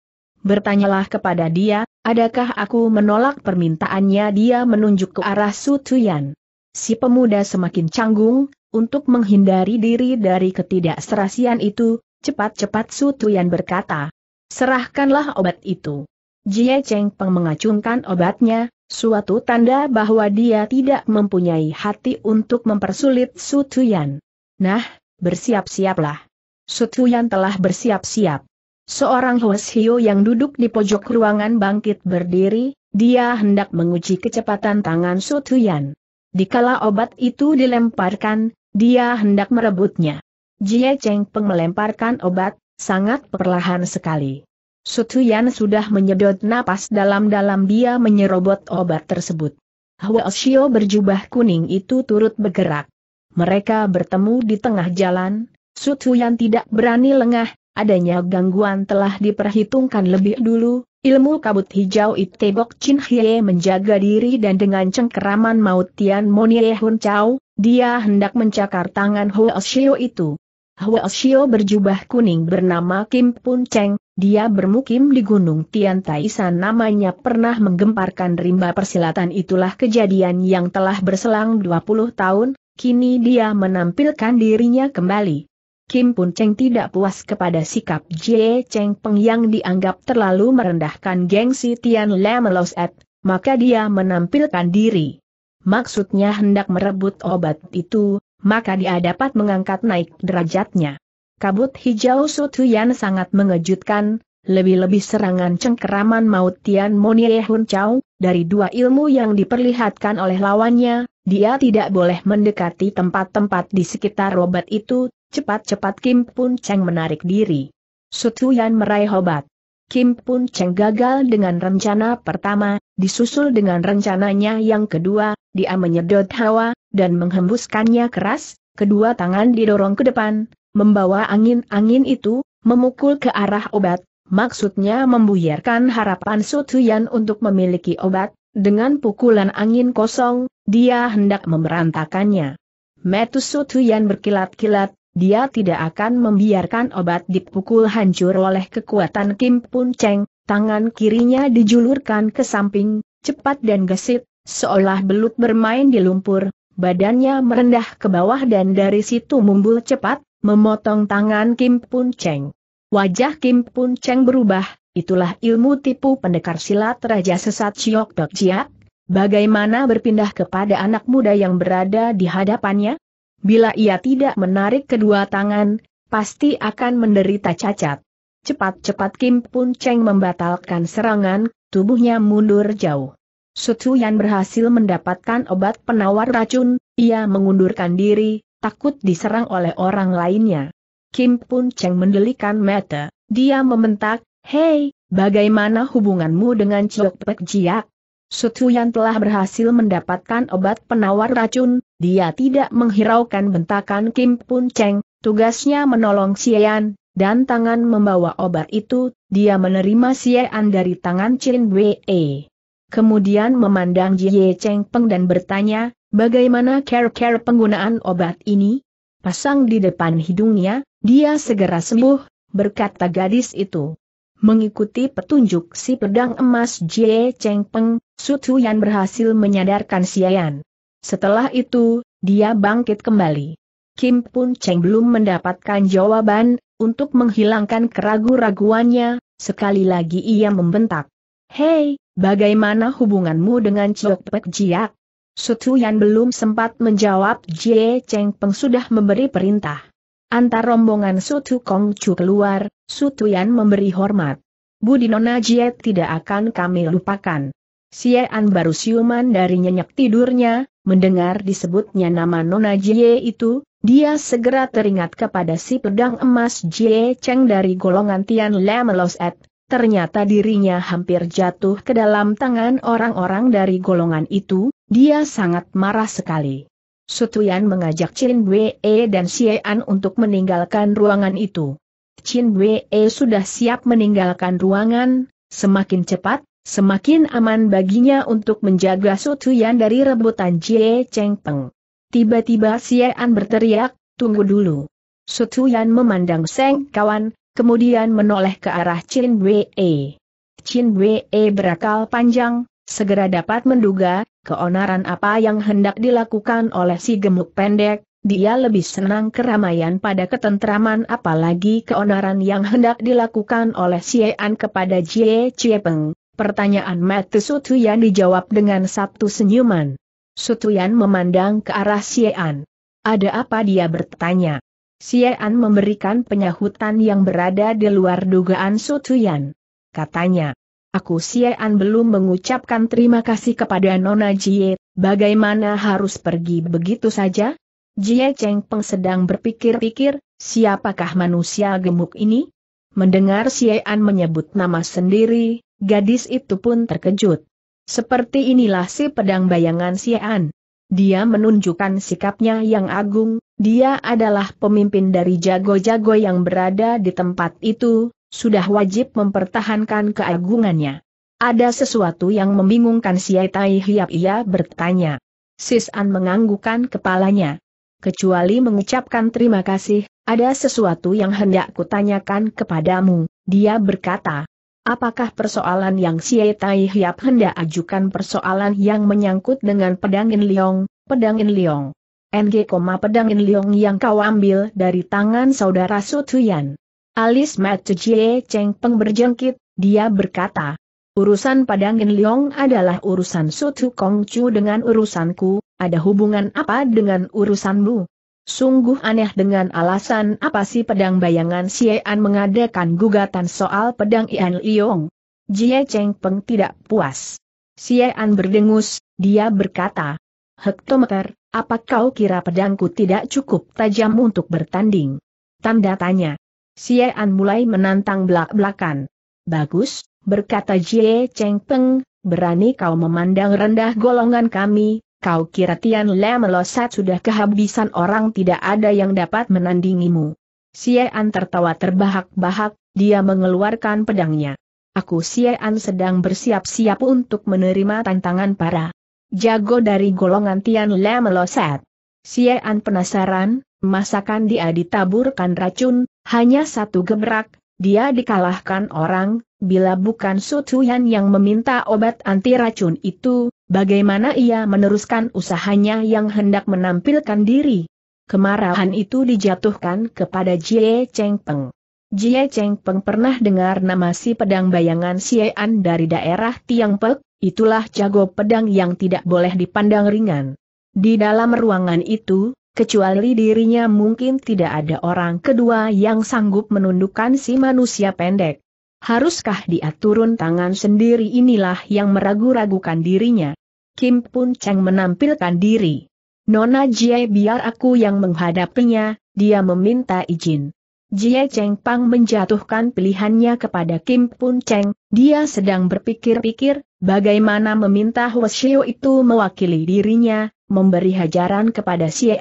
Bertanyalah kepada dia, adakah aku menolak permintaannya dia menunjuk ke arah Su Tuyan. Si pemuda semakin canggung, untuk menghindari diri dari ketidakserasian itu, cepat-cepat Su Tuyan berkata, serahkanlah obat itu. Jie Cheng Peng mengacungkan obatnya, suatu tanda bahwa dia tidak mempunyai hati untuk mempersulit Su Tuyan. Nah, bersiap-siaplah. Su Tuyan telah bersiap-siap. Seorang Hwasyo yang duduk di pojok ruangan bangkit berdiri, dia hendak menguji kecepatan tangan Su Tuyan. Dikala obat itu dilemparkan, dia hendak merebutnya. Jie Cheng Peng melemparkan obat, sangat perlahan sekali. Sutuyan sudah menyedot napas dalam-dalam dia menyerobot obat tersebut. Hwasyo berjubah kuning itu turut bergerak. Mereka bertemu di tengah jalan, Sutuyan tidak berani lengah, adanya gangguan telah diperhitungkan lebih dulu, Ilmu kabut hijau Itebok Chin Hye menjaga diri dan dengan cengkeraman maut Tian Monie Hun Chao, dia hendak mencakar tangan Hua Shio itu. Hua Shio berjubah kuning bernama Kim Pun Cheng, dia bermukim di Gunung Tian Taisan namanya pernah menggemparkan rimba persilatan itulah kejadian yang telah berselang 20 tahun, kini dia menampilkan dirinya kembali. Kim Pun Cheng tidak puas kepada sikap Jie Cheng Peng yang dianggap terlalu merendahkan gengsi Tian Lemeloset, maka dia menampilkan diri. Maksudnya hendak merebut obat itu, maka dia dapat mengangkat naik derajatnya. Kabut hijau Sutuyan sangat mengejutkan, lebih-lebih serangan cengkeraman maut Tian Monie Hun Chao, dari dua ilmu yang diperlihatkan oleh lawannya, dia tidak boleh mendekati tempat-tempat di sekitar obat itu, Cepat-cepat Kim Pun Cheng menarik diri. Sutuyan meraih obat. Kim Pun Cheng gagal dengan rencana pertama, disusul dengan rencananya yang kedua, dia menyedot hawa, dan menghembuskannya keras, kedua tangan didorong ke depan, membawa angin-angin itu, memukul ke arah obat, maksudnya membuyarkan harapan Sutuyan untuk memiliki obat, dengan pukulan angin kosong, dia hendak memberantakannya. Metu Sutuyan berkilat-kilat, dia tidak akan membiarkan obat dipukul hancur oleh kekuatan Kim Pun Cheng, tangan kirinya dijulurkan ke samping, cepat dan gesit, seolah belut bermain di lumpur, badannya merendah ke bawah dan dari situ mumbul cepat, memotong tangan Kim Pun Cheng. Wajah Kim Pun Cheng berubah, itulah ilmu tipu pendekar silat Raja Sesat Ciok Dok Jiak. Bagaimana berpindah kepada anak muda yang berada di hadapannya? Bila ia tidak menarik kedua tangan, pasti akan menderita cacat. Cepat-cepat Kim Pun Cheng membatalkan serangan, tubuhnya mundur jauh. Sutuyan berhasil mendapatkan obat penawar racun, ia mengundurkan diri, takut diserang oleh orang lainnya. Kim Pun Cheng mendelikan mata, dia membentak, Hei, bagaimana hubunganmu dengan Ciok Pek Jiak? Sutuyan telah berhasil mendapatkan obat penawar racun, dia tidak menghiraukan bentakan Kim Pun Cheng, tugasnya menolong Xian, dan tangan membawa obat itu, dia menerima Xian dari tangan Chin Wei. Kemudian memandang Jie Cheng Peng dan bertanya, bagaimana care-care penggunaan obat ini? Pasang di depan hidungnya, dia segera sembuh, berkata gadis itu. Mengikuti petunjuk si pedang emas Jie Cheng Peng, Su Tuyan berhasil menyadarkan Xian. Setelah itu, dia bangkit kembali. Kim Pun Cheng belum mendapatkan jawaban, untuk menghilangkan keragu-raguannya, sekali lagi ia membentak. Hei, bagaimana hubunganmu dengan Chok Pek Jiak? Su Tuyan belum sempat menjawab Jie Cheng Peng sudah memberi perintah. Antar rombongan Sutu Kong Chu keluar, Sutuyan memberi hormat. Budi Nona Jie tidak akan kami lupakan. Sian baru siuman dari nyenyak tidurnya, mendengar disebutnya nama Nona Jie itu, dia segera teringat kepada si pedang emas Jie Cheng dari golongan Tian Lemelos Et. Ternyata dirinya hampir jatuh ke dalam tangan orang-orang dari golongan itu, dia sangat marah sekali. Sutuyan mengajak Chin Wei dan Xian untuk meninggalkan ruangan itu. Chin Wei sudah siap meninggalkan ruangan, semakin cepat, semakin aman baginya untuk menjaga Sutuyan dari rebutan Jie Cheng Peng. Tiba-tiba Xian berteriak, tunggu dulu. Sutuyan memandang Seng kawan, kemudian menoleh ke arah Chin Wei. Chin Wei berakal panjang, segera dapat menduga, keonaran apa yang hendak dilakukan oleh si gemuk pendek, dia lebih senang keramaian pada ketentraman apalagi keonaran yang hendak dilakukan oleh Xie-An kepada Jie Chiepeng. Pertanyaan Matu Sutuyan dijawab dengan satu senyuman. Sutuyan memandang ke arah Xie-An. Ada apa dia bertanya? Xie-An memberikan penyahutan yang berada di luar dugaan Sutuyan. Katanya, Aku Sian belum mengucapkan terima kasih kepada Nona Jie, bagaimana harus pergi begitu saja? Jie Cheng Peng sedang berpikir-pikir, siapakah manusia gemuk ini? Mendengar Sian menyebut nama sendiri, gadis itu pun terkejut. Seperti inilah si pedang bayangan Sian. Dia menunjukkan sikapnya yang agung, dia adalah pemimpin dari jago-jago yang berada di tempat itu, sudah wajib mempertahankan keagungannya. Ada sesuatu yang membingungkan si Tai Hiap ia bertanya. Sis An menganggukkan kepalanya. Kecuali mengucapkan terima kasih, ada sesuatu yang hendak kutanyakan kepadamu, dia berkata. Apakah persoalan yang si Tai Hiap hendak ajukan persoalan yang menyangkut dengan pedang In Leong, pedang In Leong? NG, pedang In Leong yang kau ambil dari tangan saudara Sutuyan. Alis mata Jie Cheng Peng berjengkit, dia berkata, urusan Padangin Leong adalah urusan Sutu Kong Chu dengan urusanku, ada hubungan apa dengan urusanmu? Sungguh aneh dengan alasan apa sih pedang bayangan Xiean mengadakan gugatan soal pedang Ian Leong. Jie Cheng Peng tidak puas. Xiean berdengus, dia berkata, Hektometer, apa kau kira pedangku tidak cukup tajam untuk bertanding? Tanda tanya. Xian mulai menantang belak-belakan. Bagus, berkata Jie Cheng Peng, berani kau memandang rendah golongan kami, kau kira Tian Le melosat sudah kehabisan orang tidak ada yang dapat menandingimu. Xian tertawa terbahak-bahak, dia mengeluarkan pedangnya. Aku Xian sedang bersiap-siap untuk menerima tantangan para jago dari golongan Tian Le melosat. Xian penasaran, masakan dia ditaburkan racun, hanya satu gebrak, dia dikalahkan orang, bila bukan Sutuyan yang meminta obat anti racun itu, bagaimana ia meneruskan usahanya yang hendak menampilkan diri? Kemarahan itu dijatuhkan kepada Jie Cheng Peng. Jie Cheng Peng pernah dengar nama si pedang bayangan Xiean dari daerah Tiang Pek, itulah jago pedang yang tidak boleh dipandang ringan. Di dalam ruangan itu, kecuali dirinya mungkin tidak ada orang kedua yang sanggup menundukkan si manusia pendek. Haruskah dia turun tangan sendiri inilah yang meragu-ragukan dirinya. Kim Pun Cheng menampilkan diri. Nona Jie biar aku yang menghadapinya, dia meminta izin. Jie Cheng Pang menjatuhkan pilihannya kepada Kim Pun Cheng, dia sedang berpikir-pikir, bagaimana meminta Hwasyo itu mewakili dirinya, memberi hajaran kepada Xie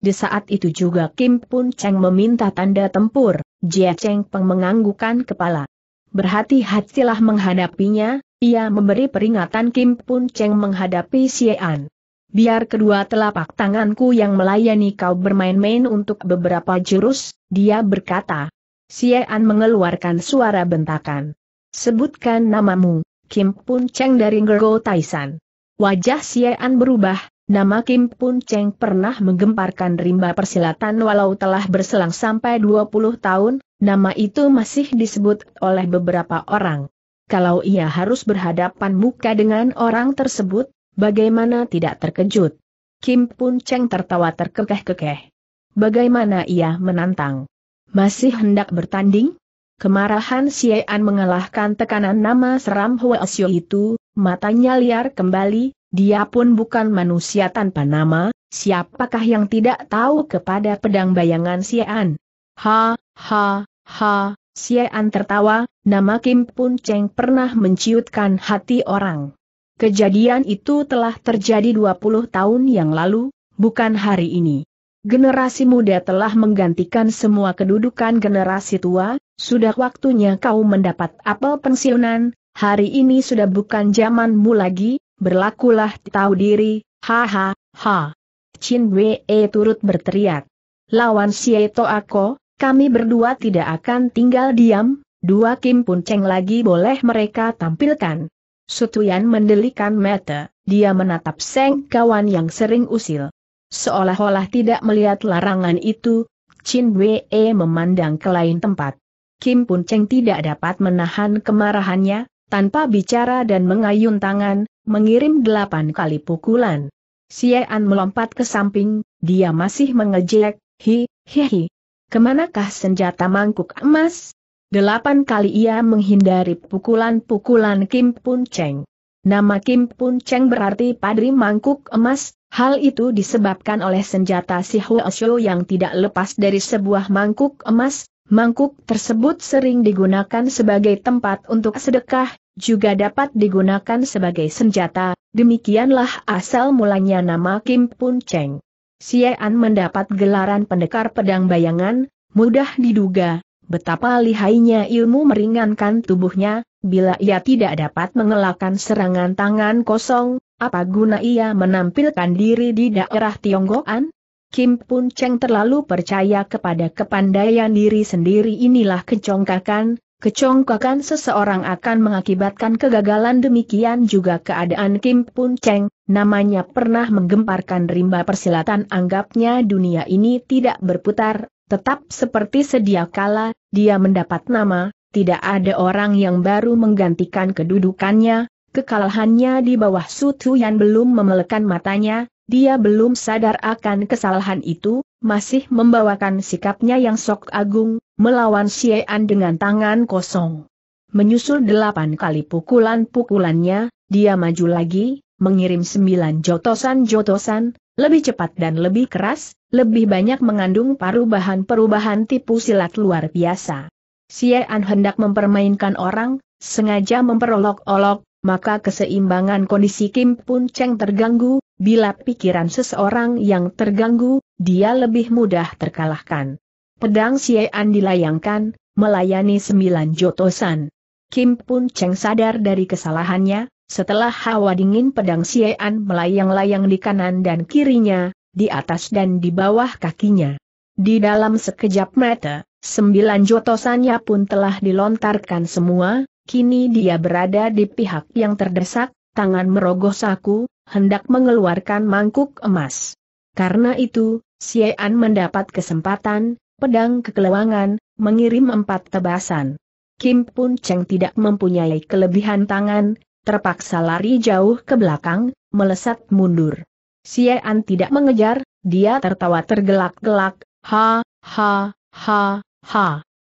Di saat itu juga Kim Pun Cheng meminta tanda tempur, Jie Cheng Peng menganggukkan kepala. Berhati-hatilah menghadapinya, ia memberi peringatan Kim Pun Cheng menghadapi Xie Biar kedua telapak tanganku yang melayani kau bermain-main untuk beberapa jurus, dia berkata. Xiean mengeluarkan suara bentakan. Sebutkan namamu, Kim Pun Cheng dari Gergo Taisan. Wajah Xiean berubah, nama Kim Pun Cheng pernah menggemparkan rimba persilatan walau telah berselang sampai 20 tahun, nama itu masih disebut oleh beberapa orang. Kalau ia harus berhadapan muka dengan orang tersebut, Bagaimana tidak terkejut? Kim Pun Cheng tertawa terkekeh-kekeh. Bagaimana ia menantang? Masih hendak bertanding? Kemarahan Xiean mengalahkan tekanan nama seram Hwasyo itu, matanya liar kembali, dia pun bukan manusia tanpa nama, siapakah yang tidak tahu kepada pedang bayangan Xiean? Ha, ha, ha, Xiean tertawa, nama Kim Pun Cheng pernah menciutkan hati orang. Kejadian itu telah terjadi 20 tahun yang lalu, bukan hari ini. Generasi muda telah menggantikan semua kedudukan generasi tua, sudah waktunya kau mendapat apel pensiunan, hari ini sudah bukan zamanmu lagi, berlakulah tahu diri, haha, ha. Chin Wei turut berteriak. Lawan Sieto Ako, kami berdua tidak akan tinggal diam, dua Kim Pun Cheng lagi boleh mereka tampilkan. Sutuyan mendelikan mata, dia menatap Seng kawan yang sering usil. Seolah-olah tidak melihat larangan itu, Chin Wei memandang ke lain tempat. Kim Pun Cheng tidak dapat menahan kemarahannya, tanpa bicara dan mengayun tangan, mengirim delapan kali pukulan. Xiean melompat ke samping, dia masih mengejek, hi, hi, hi. Ke manakah senjata mangkuk emas? Delapan kali ia menghindari pukulan-pukulan Kim Pun Cheng. Nama Kim Pun Cheng berarti padri mangkuk emas, hal itu disebabkan oleh senjata si Huasyo yang tidak lepas dari sebuah mangkuk emas, mangkuk tersebut sering digunakan sebagai tempat untuk sedekah, juga dapat digunakan sebagai senjata, demikianlah asal mulanya nama Kim Pun Cheng. Xiean mendapat gelaran pendekar pedang bayangan, mudah diduga, betapa lihainya ilmu meringankan tubuhnya, bila ia tidak dapat mengelakkan serangan tangan kosong, apa guna ia menampilkan diri di daerah Tionggoan? Kim Pun Cheng terlalu percaya kepada kepandaian diri sendiri inilah kecongkakan, kecongkakan seseorang akan mengakibatkan kegagalan. Demikian juga keadaan Kim Pun Cheng, namanya pernah menggemparkan rimba persilatan. Anggapnya dunia ini tidak berputar, Tetap seperti sedia kala, dia mendapat nama, tidak ada orang yang baru menggantikan kedudukannya, kekalahannya di bawah Sutu yang belum memelekan matanya, dia belum sadar akan kesalahan itu, masih membawakan sikapnya yang sok agung, melawan Xiean dengan tangan kosong. Menyusul delapan kali pukulan-pukulannya, dia maju lagi, mengirim sembilan jotosan-jotosan, lebih cepat dan lebih keras, lebih banyak mengandung perubahan-perubahan tipu silat luar biasa. Xiean hendak mempermainkan orang, sengaja memperolok-olok, maka keseimbangan kondisi Kim Pun Cheng terganggu, bila pikiran seseorang yang terganggu, dia lebih mudah terkalahkan. Pedang Xiean dilayangkan, melayani sembilan jotosan. Kim Pun Cheng sadar dari kesalahannya, setelah hawa dingin pedang Xiean melayang-layang di kanan dan kirinya, di atas dan di bawah kakinya. Di dalam sekejap mata, sembilan jotosannya pun telah dilontarkan semua, kini dia berada di pihak yang terdesak, tangan merogoh saku, hendak mengeluarkan mangkuk emas. Karena itu, Xiean mendapat kesempatan, pedang kekelewangan, mengirim empat tebasan. Kim Pun Cheng tidak mempunyai kelebihan tangan, terpaksa lari jauh ke belakang, melesat mundur. Xian tidak mengejar, dia tertawa tergelak-gelak, ha, ha, ha, ha.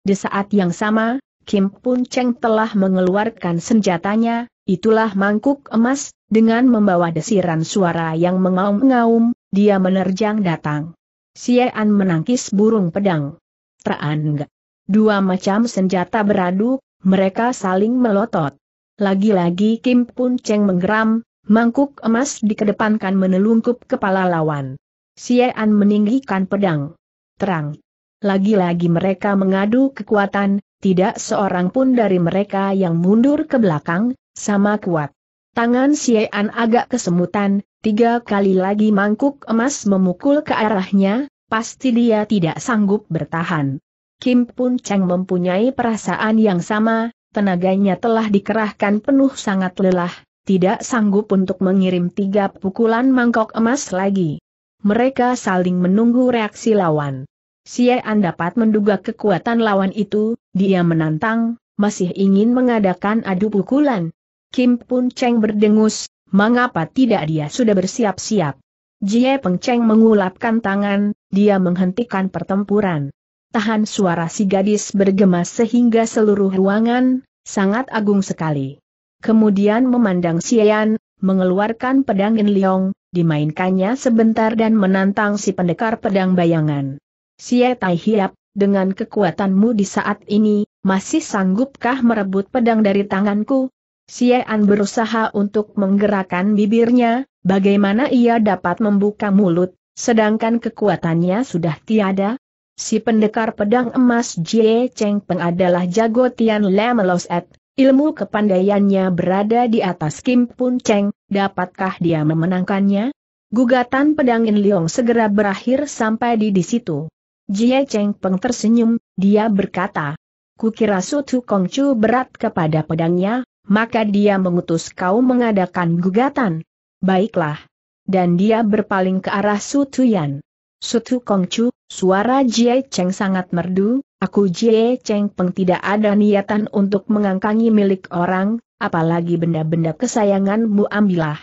Di saat yang sama, Kim Pun Cheng telah mengeluarkan senjatanya, itulah mangkuk emas, dengan membawa desiran suara yang mengaum-ngaum, dia menerjang datang. Xian menangkis burung pedang. Traan Dua macam senjata beradu, mereka saling melotot. Lagi-lagi Kim Pun Cheng menggeram, mangkuk emas dikedepankan menelungkup kepala lawan. Xian meninggikan pedang. Terang. Lagi-lagi mereka mengadu kekuatan, tidak seorang pun dari mereka yang mundur ke belakang, sama kuat. Tangan Xian agak kesemutan, tiga kali lagi mangkuk emas memukul ke arahnya, pasti dia tidak sanggup bertahan. Kim Pun Cheng mempunyai perasaan yang sama, tenaganya telah dikerahkan penuh sangat lelah, tidak sanggup untuk mengirim tiga pukulan mangkok emas lagi. Mereka saling menunggu reaksi lawan. Xian dapat menduga kekuatan lawan itu, dia menantang, masih ingin mengadakan adu pukulan. Kim Pun Cheng berdengus, mengapa tidak dia sudah bersiap-siap. Jie Peng Cheng mengulapkan tangan, dia menghentikan pertempuran tahan suara si gadis bergema sehingga seluruh ruangan, sangat agung sekali. Kemudian memandang Xian, mengeluarkan pedang Leong, dimainkannya sebentar dan menantang si pendekar pedang bayangan. Xie Tai Hiap, dengan kekuatanmu di saat ini, masih sanggupkah merebut pedang dari tanganku? Xian berusaha untuk menggerakkan bibirnya, bagaimana ia dapat membuka mulut, sedangkan kekuatannya sudah tiada? Si pendekar pedang emas Jie Cheng Peng adalah jago Tian Lemeloset, ilmu kepandaiannya berada di atas Kim Pun Cheng, dapatkah dia memenangkannya? Gugatan pedang In Leong segera berakhir sampai di di situ. Jie Cheng Peng tersenyum, dia berkata, Kukira Su Tu Kong Chu berat kepada pedangnya, maka dia mengutus kau mengadakan gugatan. Baiklah. Dan dia berpaling ke arah Su Tuyan. Sutu Kongcu, suara Jie Cheng sangat merdu, aku Jie Cheng Peng tidak ada niatan untuk mengangkangi milik orang, apalagi benda-benda kesayanganmu ambillah.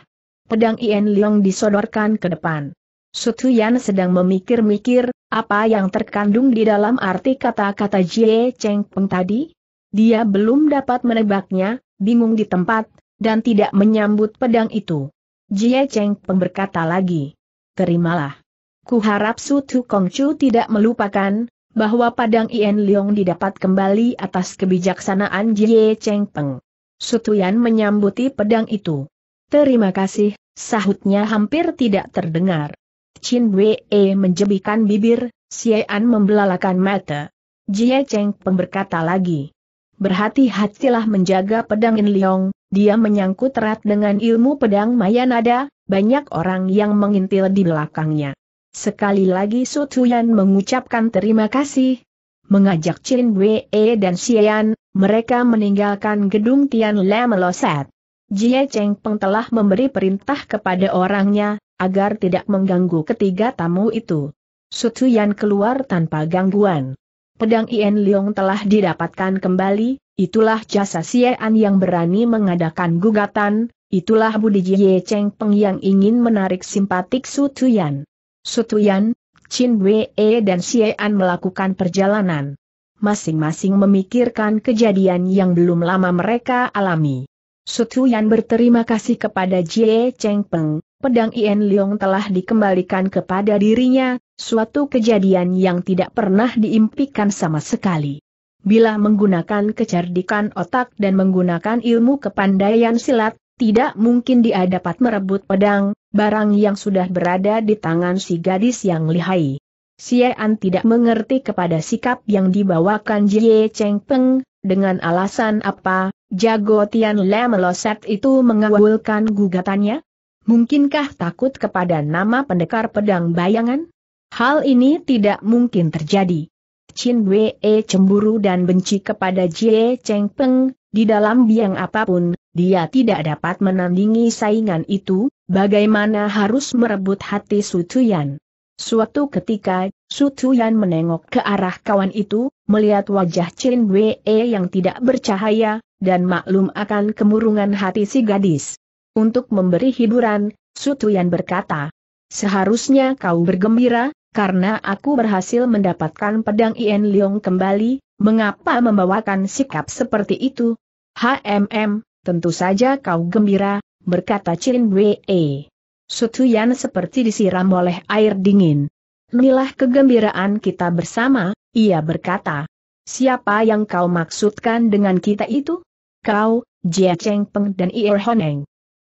Pedang Ien Leong disodorkan ke depan. Sutu Yan sedang memikir-mikir, apa yang terkandung di dalam arti kata-kata Jie Cheng Peng tadi? Dia belum dapat menebaknya, bingung di tempat, dan tidak menyambut pedang itu. Jie Cheng Peng berkata lagi. Terimalah. Ku harap Su Tu Kongcu tidak melupakan, bahwa Padang Ien Leong didapat kembali atas kebijaksanaan Jie Cheng Peng. Su Tuyan menyambuti pedang itu. Terima kasih, sahutnya hampir tidak terdengar. Chin Wei menjebikan bibir, Xian membelalakan mata. Jie Cheng Peng berkata lagi. Berhati-hatilah menjaga pedang In Leong, dia menyangkut erat dengan ilmu pedang Mayanada, banyak orang yang mengintil di belakangnya. Sekali lagi Su Tuyan mengucapkan terima kasih. Mengajak Chin Wei dan Xian, mereka meninggalkan gedung Tian Lemelosat. Jie Cheng Peng telah memberi perintah kepada orangnya, agar tidak mengganggu ketiga tamu itu. Su Tuyan keluar tanpa gangguan. Pedang Ien Leong telah didapatkan kembali, itulah jasa Xian yang berani mengadakan gugatan, itulah budi Jie Cheng Peng yang ingin menarik simpatik Su Tuyan. Sutuyan, Chin Wei dan Xian melakukan perjalanan. Masing-masing memikirkan kejadian yang belum lama mereka alami. Sutuyan berterima kasih kepada Jie Cheng Peng, pedang Ien Leong telah dikembalikan kepada dirinya, suatu kejadian yang tidak pernah diimpikan sama sekali. Bila menggunakan kecerdikan otak dan menggunakan ilmu kepandaian silat, tidak mungkin dia dapat merebut pedang, barang yang sudah berada di tangan si gadis yang lihai. Xian tidak mengerti kepada sikap yang dibawakan Jie Cheng Peng, dengan alasan apa, jago Tian Le Meloset itu mengawulkan gugatannya? Mungkinkah takut kepada nama pendekar pedang bayangan? Hal ini tidak mungkin terjadi. Chin Wei cemburu dan benci kepada Jie Cheng Peng, di dalam biang apa pun, dia tidak dapat menandingi saingan itu, bagaimana harus merebut hati Sutuyan. Suatu ketika, Su Tuyan menengok ke arah kawan itu, melihat wajah Chin Wei yang tidak bercahaya, dan maklum akan kemurungan hati si gadis. Untuk memberi hiburan, Su Tuyan berkata, Seharusnya kau bergembira, karena aku berhasil mendapatkan pedang Ien Leong kembali, mengapa membawakan sikap seperti itu? HMM, tentu saja kau gembira, berkata Chin Wei. Sutuyan seperti disiram oleh air dingin. Inilah kegembiraan kita bersama, ia berkata. Siapa yang kau maksudkan dengan kita itu? Kau, Jia Cheng Peng dan Ir Honeng.